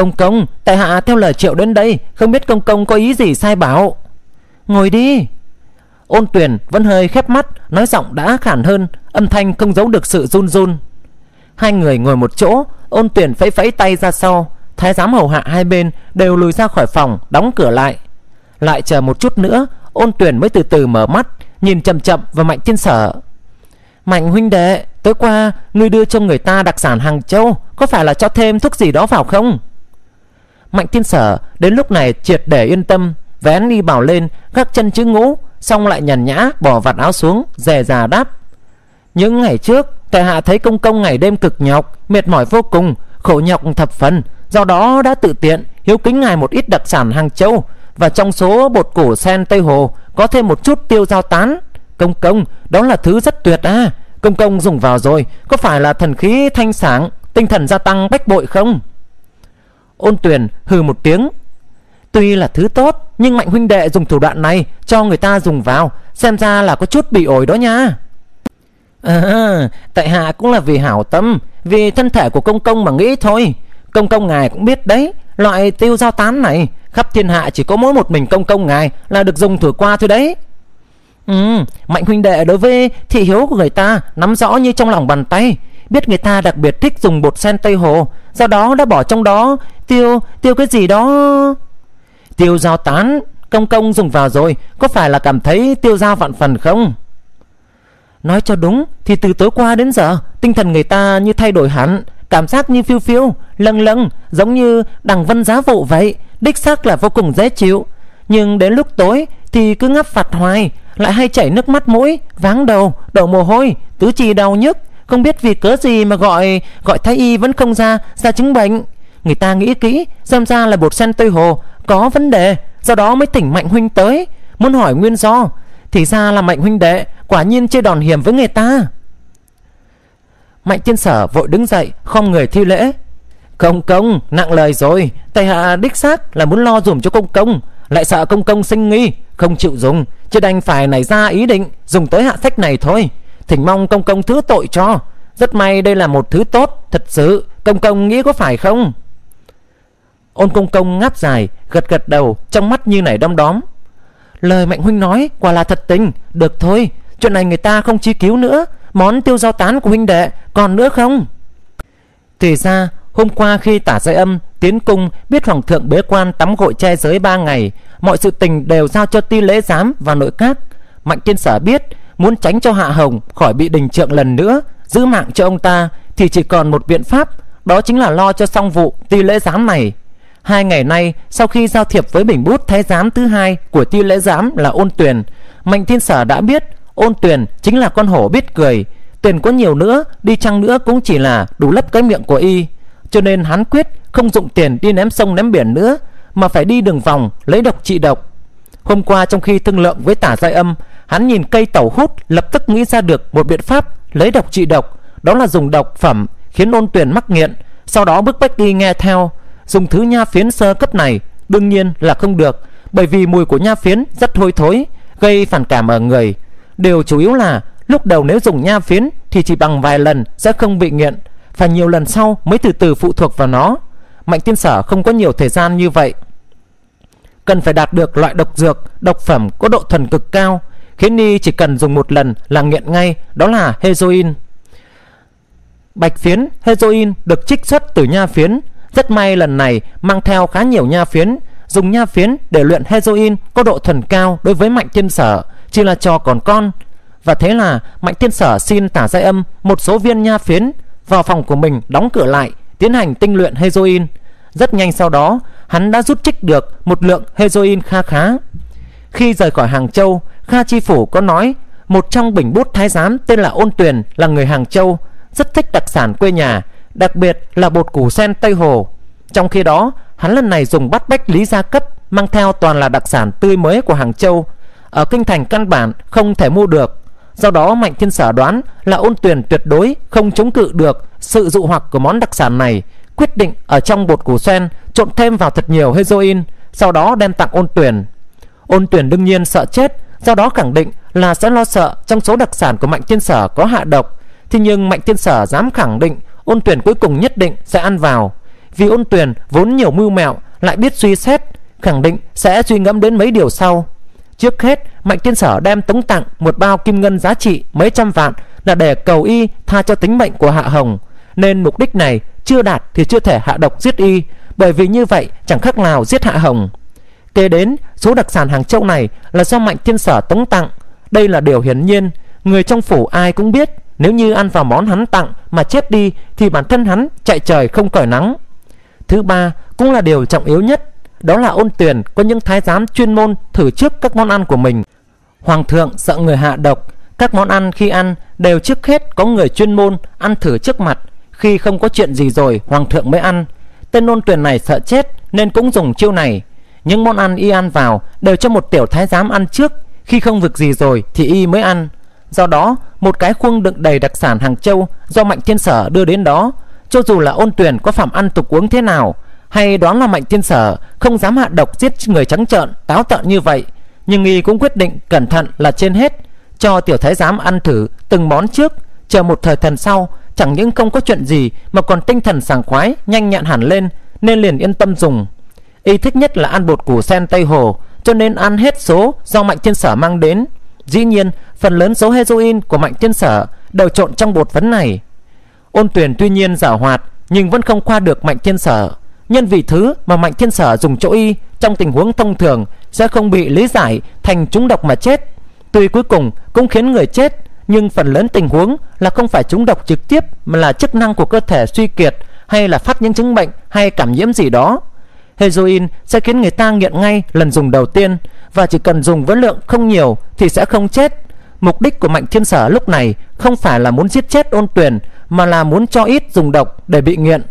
Công công, tại hạ theo lời triệu đến đây, không biết công công có ý gì sai bảo. Ngồi đi. Ôn Tuyền vẫn hơi khép mắt, nói giọng đã khản hơn, âm thanh không giấu được sự run run. Hai người ngồi một chỗ, Ôn Tuyền phẩy phẩy tay ra sau, thái giám hầu hạ hai bên đều lùi ra khỏi phòng, đóng cửa lại. Lại chờ một chút nữa, Ôn Tuyền mới từ từ mở mắt, nhìn chậm chậm vào Mạnh Thiên Sở. Mạnh huynh đệ Tối qua ngươi đưa cho người ta đặc sản Hàng Châu Có phải là cho thêm thuốc gì đó vào không Mạnh thiên sở, đến lúc này triệt để yên tâm, Vén đi bảo lên, gác chân chữ ngũ, Xong lại nhàn nhã bỏ vạt áo xuống, Dè già đáp. Những ngày trước, Tại hạ thấy công công ngày đêm cực nhọc, Mệt mỏi vô cùng, Khổ nhọc thập phần. Do đó đã tự tiện, Hiếu kính ngài một ít đặc sản hàng châu, Và trong số bột củ sen Tây Hồ, Có thêm một chút tiêu giao tán. Công công, Đó là thứ rất tuyệt à Công công dùng vào rồi, Có phải là thần khí thanh sáng, Tinh thần gia tăng bách bội không? Ôn tuyển hừ một tiếng. Tuy là thứ tốt, Nhưng mạnh huynh đệ dùng thủ đoạn này Cho người ta dùng vào, Xem ra là có chút bị ổi đó nha. À Tại hạ cũng là vì hảo tâm, Vì thân thể của công công mà nghĩ thôi. Công công ngài cũng biết đấy, Loại tiêu giao tán này, Khắp thiên hạ chỉ có mỗi một mình công công ngài Là được dùng thử qua thôi đấy. Ừ Mạnh huynh đệ đối với thị hiếu của người ta Nắm rõ như trong lòng bàn tay, Biết người ta đặc biệt thích dùng bột sen Tây Hồ, Do đó đã bỏ trong đó Tiêu tiêu cái gì đó? Tiêu giao tán Công công dùng vào rồi Có phải là cảm thấy tiêu giao vạn phần không? Nói cho đúng Thì từ tối qua đến giờ Tinh thần người ta như thay đổi hẳn Cảm giác như phiêu phiêu Lâng lâng Giống như đằng vân giá vụ vậy Đích xác là vô cùng dễ chịu. Nhưng đến lúc tối Thì cứ ngắp phạt hoài Lại hay chảy nước mắt mũi Váng đầu Đổ mồ hôi Tứ chi đau nhức. Không biết vì cớ gì mà gọi Gọi thái y vẫn không ra Ra chứng bệnh Người ta nghĩ kỹ, Xem ra là bột sen Tây Hồ. Có vấn đề, Do đó mới tỉnh Mạnh Huynh tới. Muốn hỏi nguyên do, Thì ra là Mạnh Huynh đệ, Quả nhiên chơi đòn hiểm với người ta. Mạnh thiên sở vội đứng dậy Không người thi lễ. Công công, nặng lời rồi. Tài hạ đích xác là muốn lo dùm cho công công. Lại sợ công công sinh nghi, Không chịu dùng. Chứ đành phải nảy ra ý định, Dùng tới hạ sách này thôi. Thỉnh mong công công thứ tội cho. Rất may đây là một thứ tốt, Thật sự. Công công nghĩ có phải không? Ôn công công ngáp dài, Gật gật đầu, Trong mắt như nảy đom đóm. Lời Mạnh Huynh nói, quả là thật tình. Được thôi, Chuyện này người ta không chi cứu nữa. Món tiêu giao tán của huynh đệ, Còn nữa không? Thì ra, hôm qua khi tả giai âm, Tiến cung biết hoàng thượng bế quan Tắm gội che giới ba ngày, Mọi sự tình đều giao cho ti lễ giám và nội các. Mạnh Kiên sở biết, Muốn tránh cho Hạ Hồng khỏi bị đình trượng lần nữa, Giữ mạng cho ông ta, Thì chỉ còn một biện pháp, Đó chính là lo cho xong vụ ti lễ giám này. Hai ngày nay, sau khi giao thiệp với bình bút, thái giám thứ hai của tiêu lễ giám là ôn tuyền. Mạnh thiên sở đã biết, ôn tuyền chính là con hổ biết cười. Tiền có nhiều nữa, Đi chăng nữa cũng chỉ là đủ lấp cái miệng của y. Cho nên hắn quyết không dụng tiền đi ném sông ném biển nữa, Mà phải đi đường vòng lấy độc trị độc. Hôm qua trong khi thương lượng với tả giai âm, Hắn nhìn cây tẩu hút, Lập tức nghĩ ra được một biện pháp lấy độc trị độc. Đó là dùng độc phẩm, Khiến ôn tuyền mắc nghiện. Sau đó bức bách đi nghe theo. Dùng thứ nha phiến sơ cấp này, Đương nhiên là không được, Bởi vì mùi của nha phiến rất hôi thối, Gây phản cảm ở người. Điều chủ yếu là, lúc đầu nếu dùng nha phiến Thì chỉ bằng vài lần sẽ không bị nghiện, Phải nhiều lần sau mới từ từ phụ thuộc vào nó. Mạnh tiên sở không có nhiều thời gian như vậy. Cần phải đạt được loại độc dược, Độc phẩm có độ thuần cực cao, Khiến y chỉ cần dùng một lần là nghiện ngay, Đó là heroin. Bạch phiến, heroin được trích xuất từ nha phiến rất may lần này mang theo khá nhiều nha phiến, Dùng nha phiến để luyện heroin có độ thuần cao đối với mạnh thiên sở, Chỉ là cho còn con. Và thế là mạnh thiên sở xin tả giai âm một số viên nha phiến Vào phòng của mình đóng cửa lại, Tiến hành tinh luyện heroin. Rất nhanh sau đó, hắn đã rút trích được một lượng heroin kha khá. Khi rời khỏi Hàng Châu, Kha Chi Phủ có nói, Một trong bình bút thái giám tên là Ôn Tuyền là người Hàng Châu, Rất thích đặc sản quê nhà Đặc biệt là bột củ sen Tây Hồ. Trong khi đó, hắn lần này dùng bắt bách lý gia cấp, Mang theo toàn là đặc sản tươi mới của Hàng Châu. Ở kinh thành căn bản không thể mua được. Do đó, Mạnh Thiên Sở đoán là ôn tuyển tuyệt đối không chống cự được sự dụ hoặc của món đặc sản này, Quyết định ở trong bột củ sen trộn thêm vào thật nhiều heroin, Sau đó đem tặng ôn tuyển. Ôn tuyển đương nhiên sợ chết, Do đó khẳng định là sẽ lo sợ trong số đặc sản của Mạnh Thiên Sở có hạ độc. Thế nhưng Mạnh Thiên Sở dám khẳng định ôn tuyển cuối cùng nhất định sẽ ăn vào. Vì ôn tuyển vốn nhiều mưu mẹo, lại biết suy xét, Khẳng định sẽ suy ngẫm đến mấy điều sau. Trước hết, Mạnh Thiên Sở đem tống tặng một bao kim ngân giá trị mấy trăm vạn Là để cầu y tha cho tính mệnh của Hạ Hồng. Nên mục đích này chưa đạt thì chưa thể hạ độc giết y, Bởi vì như vậy chẳng khác nào giết Hạ Hồng. Kế đến, số đặc sản hàng châu này là do Mạnh Thiên Sở tống tặng. Đây là điều hiển nhiên, Người trong phủ ai cũng biết. Nếu như ăn vào món hắn tặng mà chết đi Thì bản thân hắn chạy trời không cởi nắng Thứ ba cũng là điều trọng yếu nhất đó là ôn tuyển có những thái giám chuyên môn thử trước các món ăn của mình. Hoàng thượng sợ người hạ độc, các món ăn khi ăn đều trước hết có người chuyên môn ăn thử trước mặt. Khi không có chuyện gì rồi, hoàng thượng mới ăn. Tên ôn tuyển này sợ chết nên cũng dùng chiêu này. Những món ăn y ăn vào đều cho một tiểu thái giám ăn trước, khi không việc gì rồi thì y mới ăn. Do đó, một cái khuôn đựng đầy đặc sản Hàng Châu do Mạnh Thiên Sở đưa đến đó, cho dù là ôn tuyển có phạm ăn tục uống thế nào, hay đoán là Mạnh Thiên Sở không dám hạ độc giết người trắng trợn, táo tợn như vậy, nhưng y cũng quyết định cẩn thận là trên hết, cho tiểu thái giám ăn thử từng món trước, chờ một thời thần sau, chẳng những không có chuyện gì mà còn tinh thần sảng khoái, nhanh nhẹn hẳn lên, nên liền yên tâm dùng. Y thích nhất là ăn bột củ sen Tây Hồ, cho nên ăn hết số do Mạnh Thiên Sở mang đến. Dĩ nhiên, phần lớn số heroin của Mạnh Thiên Sở đều trộn trong bột phấn này. Ôn tuyển tuy nhiên giả hoạt nhưng vẫn không qua được Mạnh Thiên Sở. Nhân vì thứ mà Mạnh Thiên Sở dùng chỗ y trong tình huống thông thường sẽ không bị lý giải thành trúng độc mà chết. Tuy cuối cùng cũng khiến người chết, nhưng phần lớn tình huống là không phải trúng độc trực tiếp mà là chức năng của cơ thể suy kiệt hay là phát những chứng bệnh hay cảm nhiễm gì đó. Heroin sẽ khiến người ta nghiện ngay lần dùng đầu tiên và chỉ cần dùng với lượng không nhiều thì sẽ không chết. Mục đích của Mạnh Thiên Sở lúc này không phải là muốn giết chết ôn tuyển mà là muốn cho ít dùng độc để bị nghiện.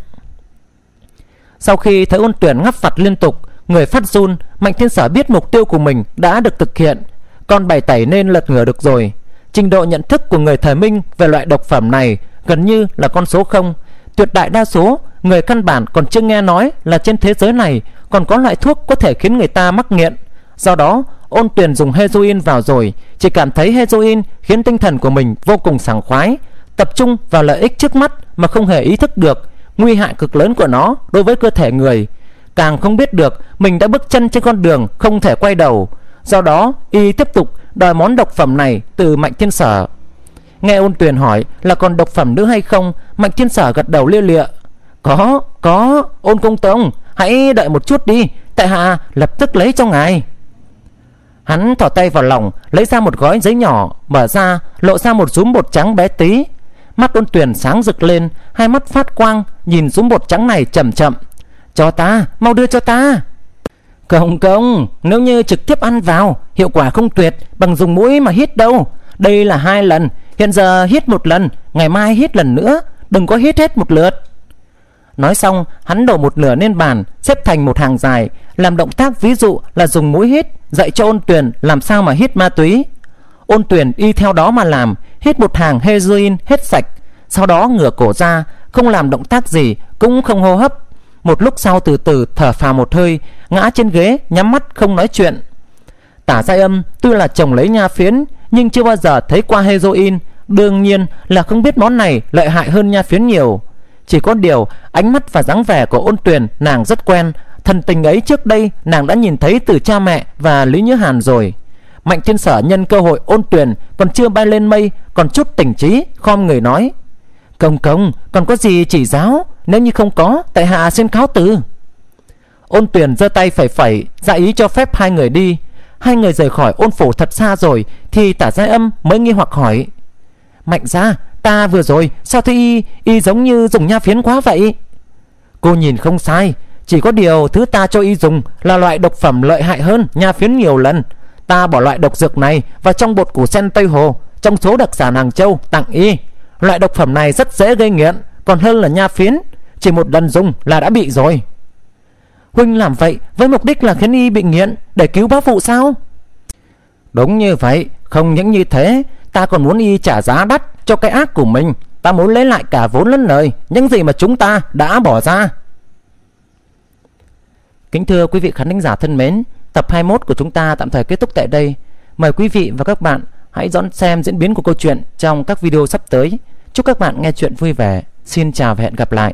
Sau khi thấy ôn tuyển ngắp phạt liên tục, người phát run, Mạnh Thiên Sở biết mục tiêu của mình đã được thực hiện. Con bài tẩy nên lật ngửa được rồi. Trình độ nhận thức của người thời Minh về loại độc phẩm này gần như là con số không. Tuyệt đại đa số người căn bản còn chưa nghe nói là trên thế giới này còn có loại thuốc có thể khiến người ta mắc nghiện. Do đó, ôn tuyển dùng heroin vào rồi, chỉ cảm thấy heroin khiến tinh thần của mình vô cùng sảng khoái, tập trung vào lợi ích trước mắt mà không hề ý thức được nguy hại cực lớn của nó đối với cơ thể người. Càng không biết được mình đã bước chân trên con đường không thể quay đầu. Do đó, y tiếp tục đòi món độc phẩm này từ Mạnh Thiên Sở. Nghe ôn tuyền hỏi là còn độc phẩm nữa hay không, Mạnh Thiên Sở gật đầu lia lịa. Có, có, ôn công tông, hãy đợi một chút đi, tại hạ lập tức lấy cho ngài. Hắn thỏ tay vào lòng, lấy ra một gói giấy nhỏ, mở ra, lộ ra một rúm bột trắng bé tí. Mắt ôn tuyền sáng rực lên, hai mắt phát quang, nhìn rúm bột trắng này chậm chậm. Cho ta, mau đưa cho ta. Công công, nếu như trực tiếp ăn vào, hiệu quả không tuyệt bằng dùng mũi mà hít đâu. Đây là hai lần, hiện giờ hít một lần, ngày mai hít lần nữa, đừng có hít hết một lượt. Nói xong, hắn đổ một nửa lên bàn, xếp thành một hàng dài, làm động tác ví dụ là dùng mũi hít, dạy cho ôn tuyển làm sao mà hít ma túy. Ôn tuyển y theo đó mà làm, hít một hàng heroin hết sạch, sau đó ngửa cổ ra, không làm động tác gì, cũng không hô hấp. Một lúc sau từ từ thở phào một hơi, ngã trên ghế, nhắm mắt không nói chuyện. Tả Giai Âm tuy là chồng lấy nha phiến, nhưng chưa bao giờ thấy qua heroin, đương nhiên là không biết món này lợi hại hơn nha phiến nhiều. Chỉ có điều, ánh mắt và dáng vẻ của ôn tuyền nàng rất quen. Thần tình ấy trước đây nàng đã nhìn thấy từ cha mẹ và Lý Nhớ Hàn rồi. Mạnh thiên sở nhân cơ hội ôn tuyền còn chưa bay lên mây, Còn chút tỉnh trí, khom người nói, Công công, còn có gì chỉ giáo? Nếu như không có, tại hạ xin cáo từ. Ôn tuyền giơ tay phẩy phẩy Dạ ý cho phép hai người đi. Hai người rời khỏi ôn phủ thật xa rồi, Thì tả giai âm mới nghi hoặc hỏi, Mạnh ra Ta vừa rồi, sao thấy y Y giống như dùng nha phiến quá vậy? Cô nhìn không sai, Chỉ có điều thứ ta cho y dùng Là loại độc phẩm lợi hại hơn nha phiến nhiều lần. Ta bỏ loại độc dược này Vào trong bột củ sen Tây Hồ, Trong số đặc sản Hàng Châu, tặng y. Loại độc phẩm này rất dễ gây nghiện, Còn hơn là nha phiến, Chỉ một lần dùng là đã bị rồi. Huynh làm vậy với mục đích là khiến y bị nghiện, Để cứu bác phụ sao? Đúng như vậy, Không những như thế, Ta còn muốn y trả giá đắt cho cái ác của mình. Ta muốn lấy lại cả vốn lẫn lời, Những gì mà chúng ta đã bỏ ra. Kính thưa quý vị khán giả thân mến, Tập 21 của chúng ta tạm thời kết thúc tại đây. Mời quý vị và các bạn hãy dõi xem diễn biến của câu chuyện trong các video sắp tới. Chúc các bạn nghe chuyện vui vẻ. Xin chào và hẹn gặp lại.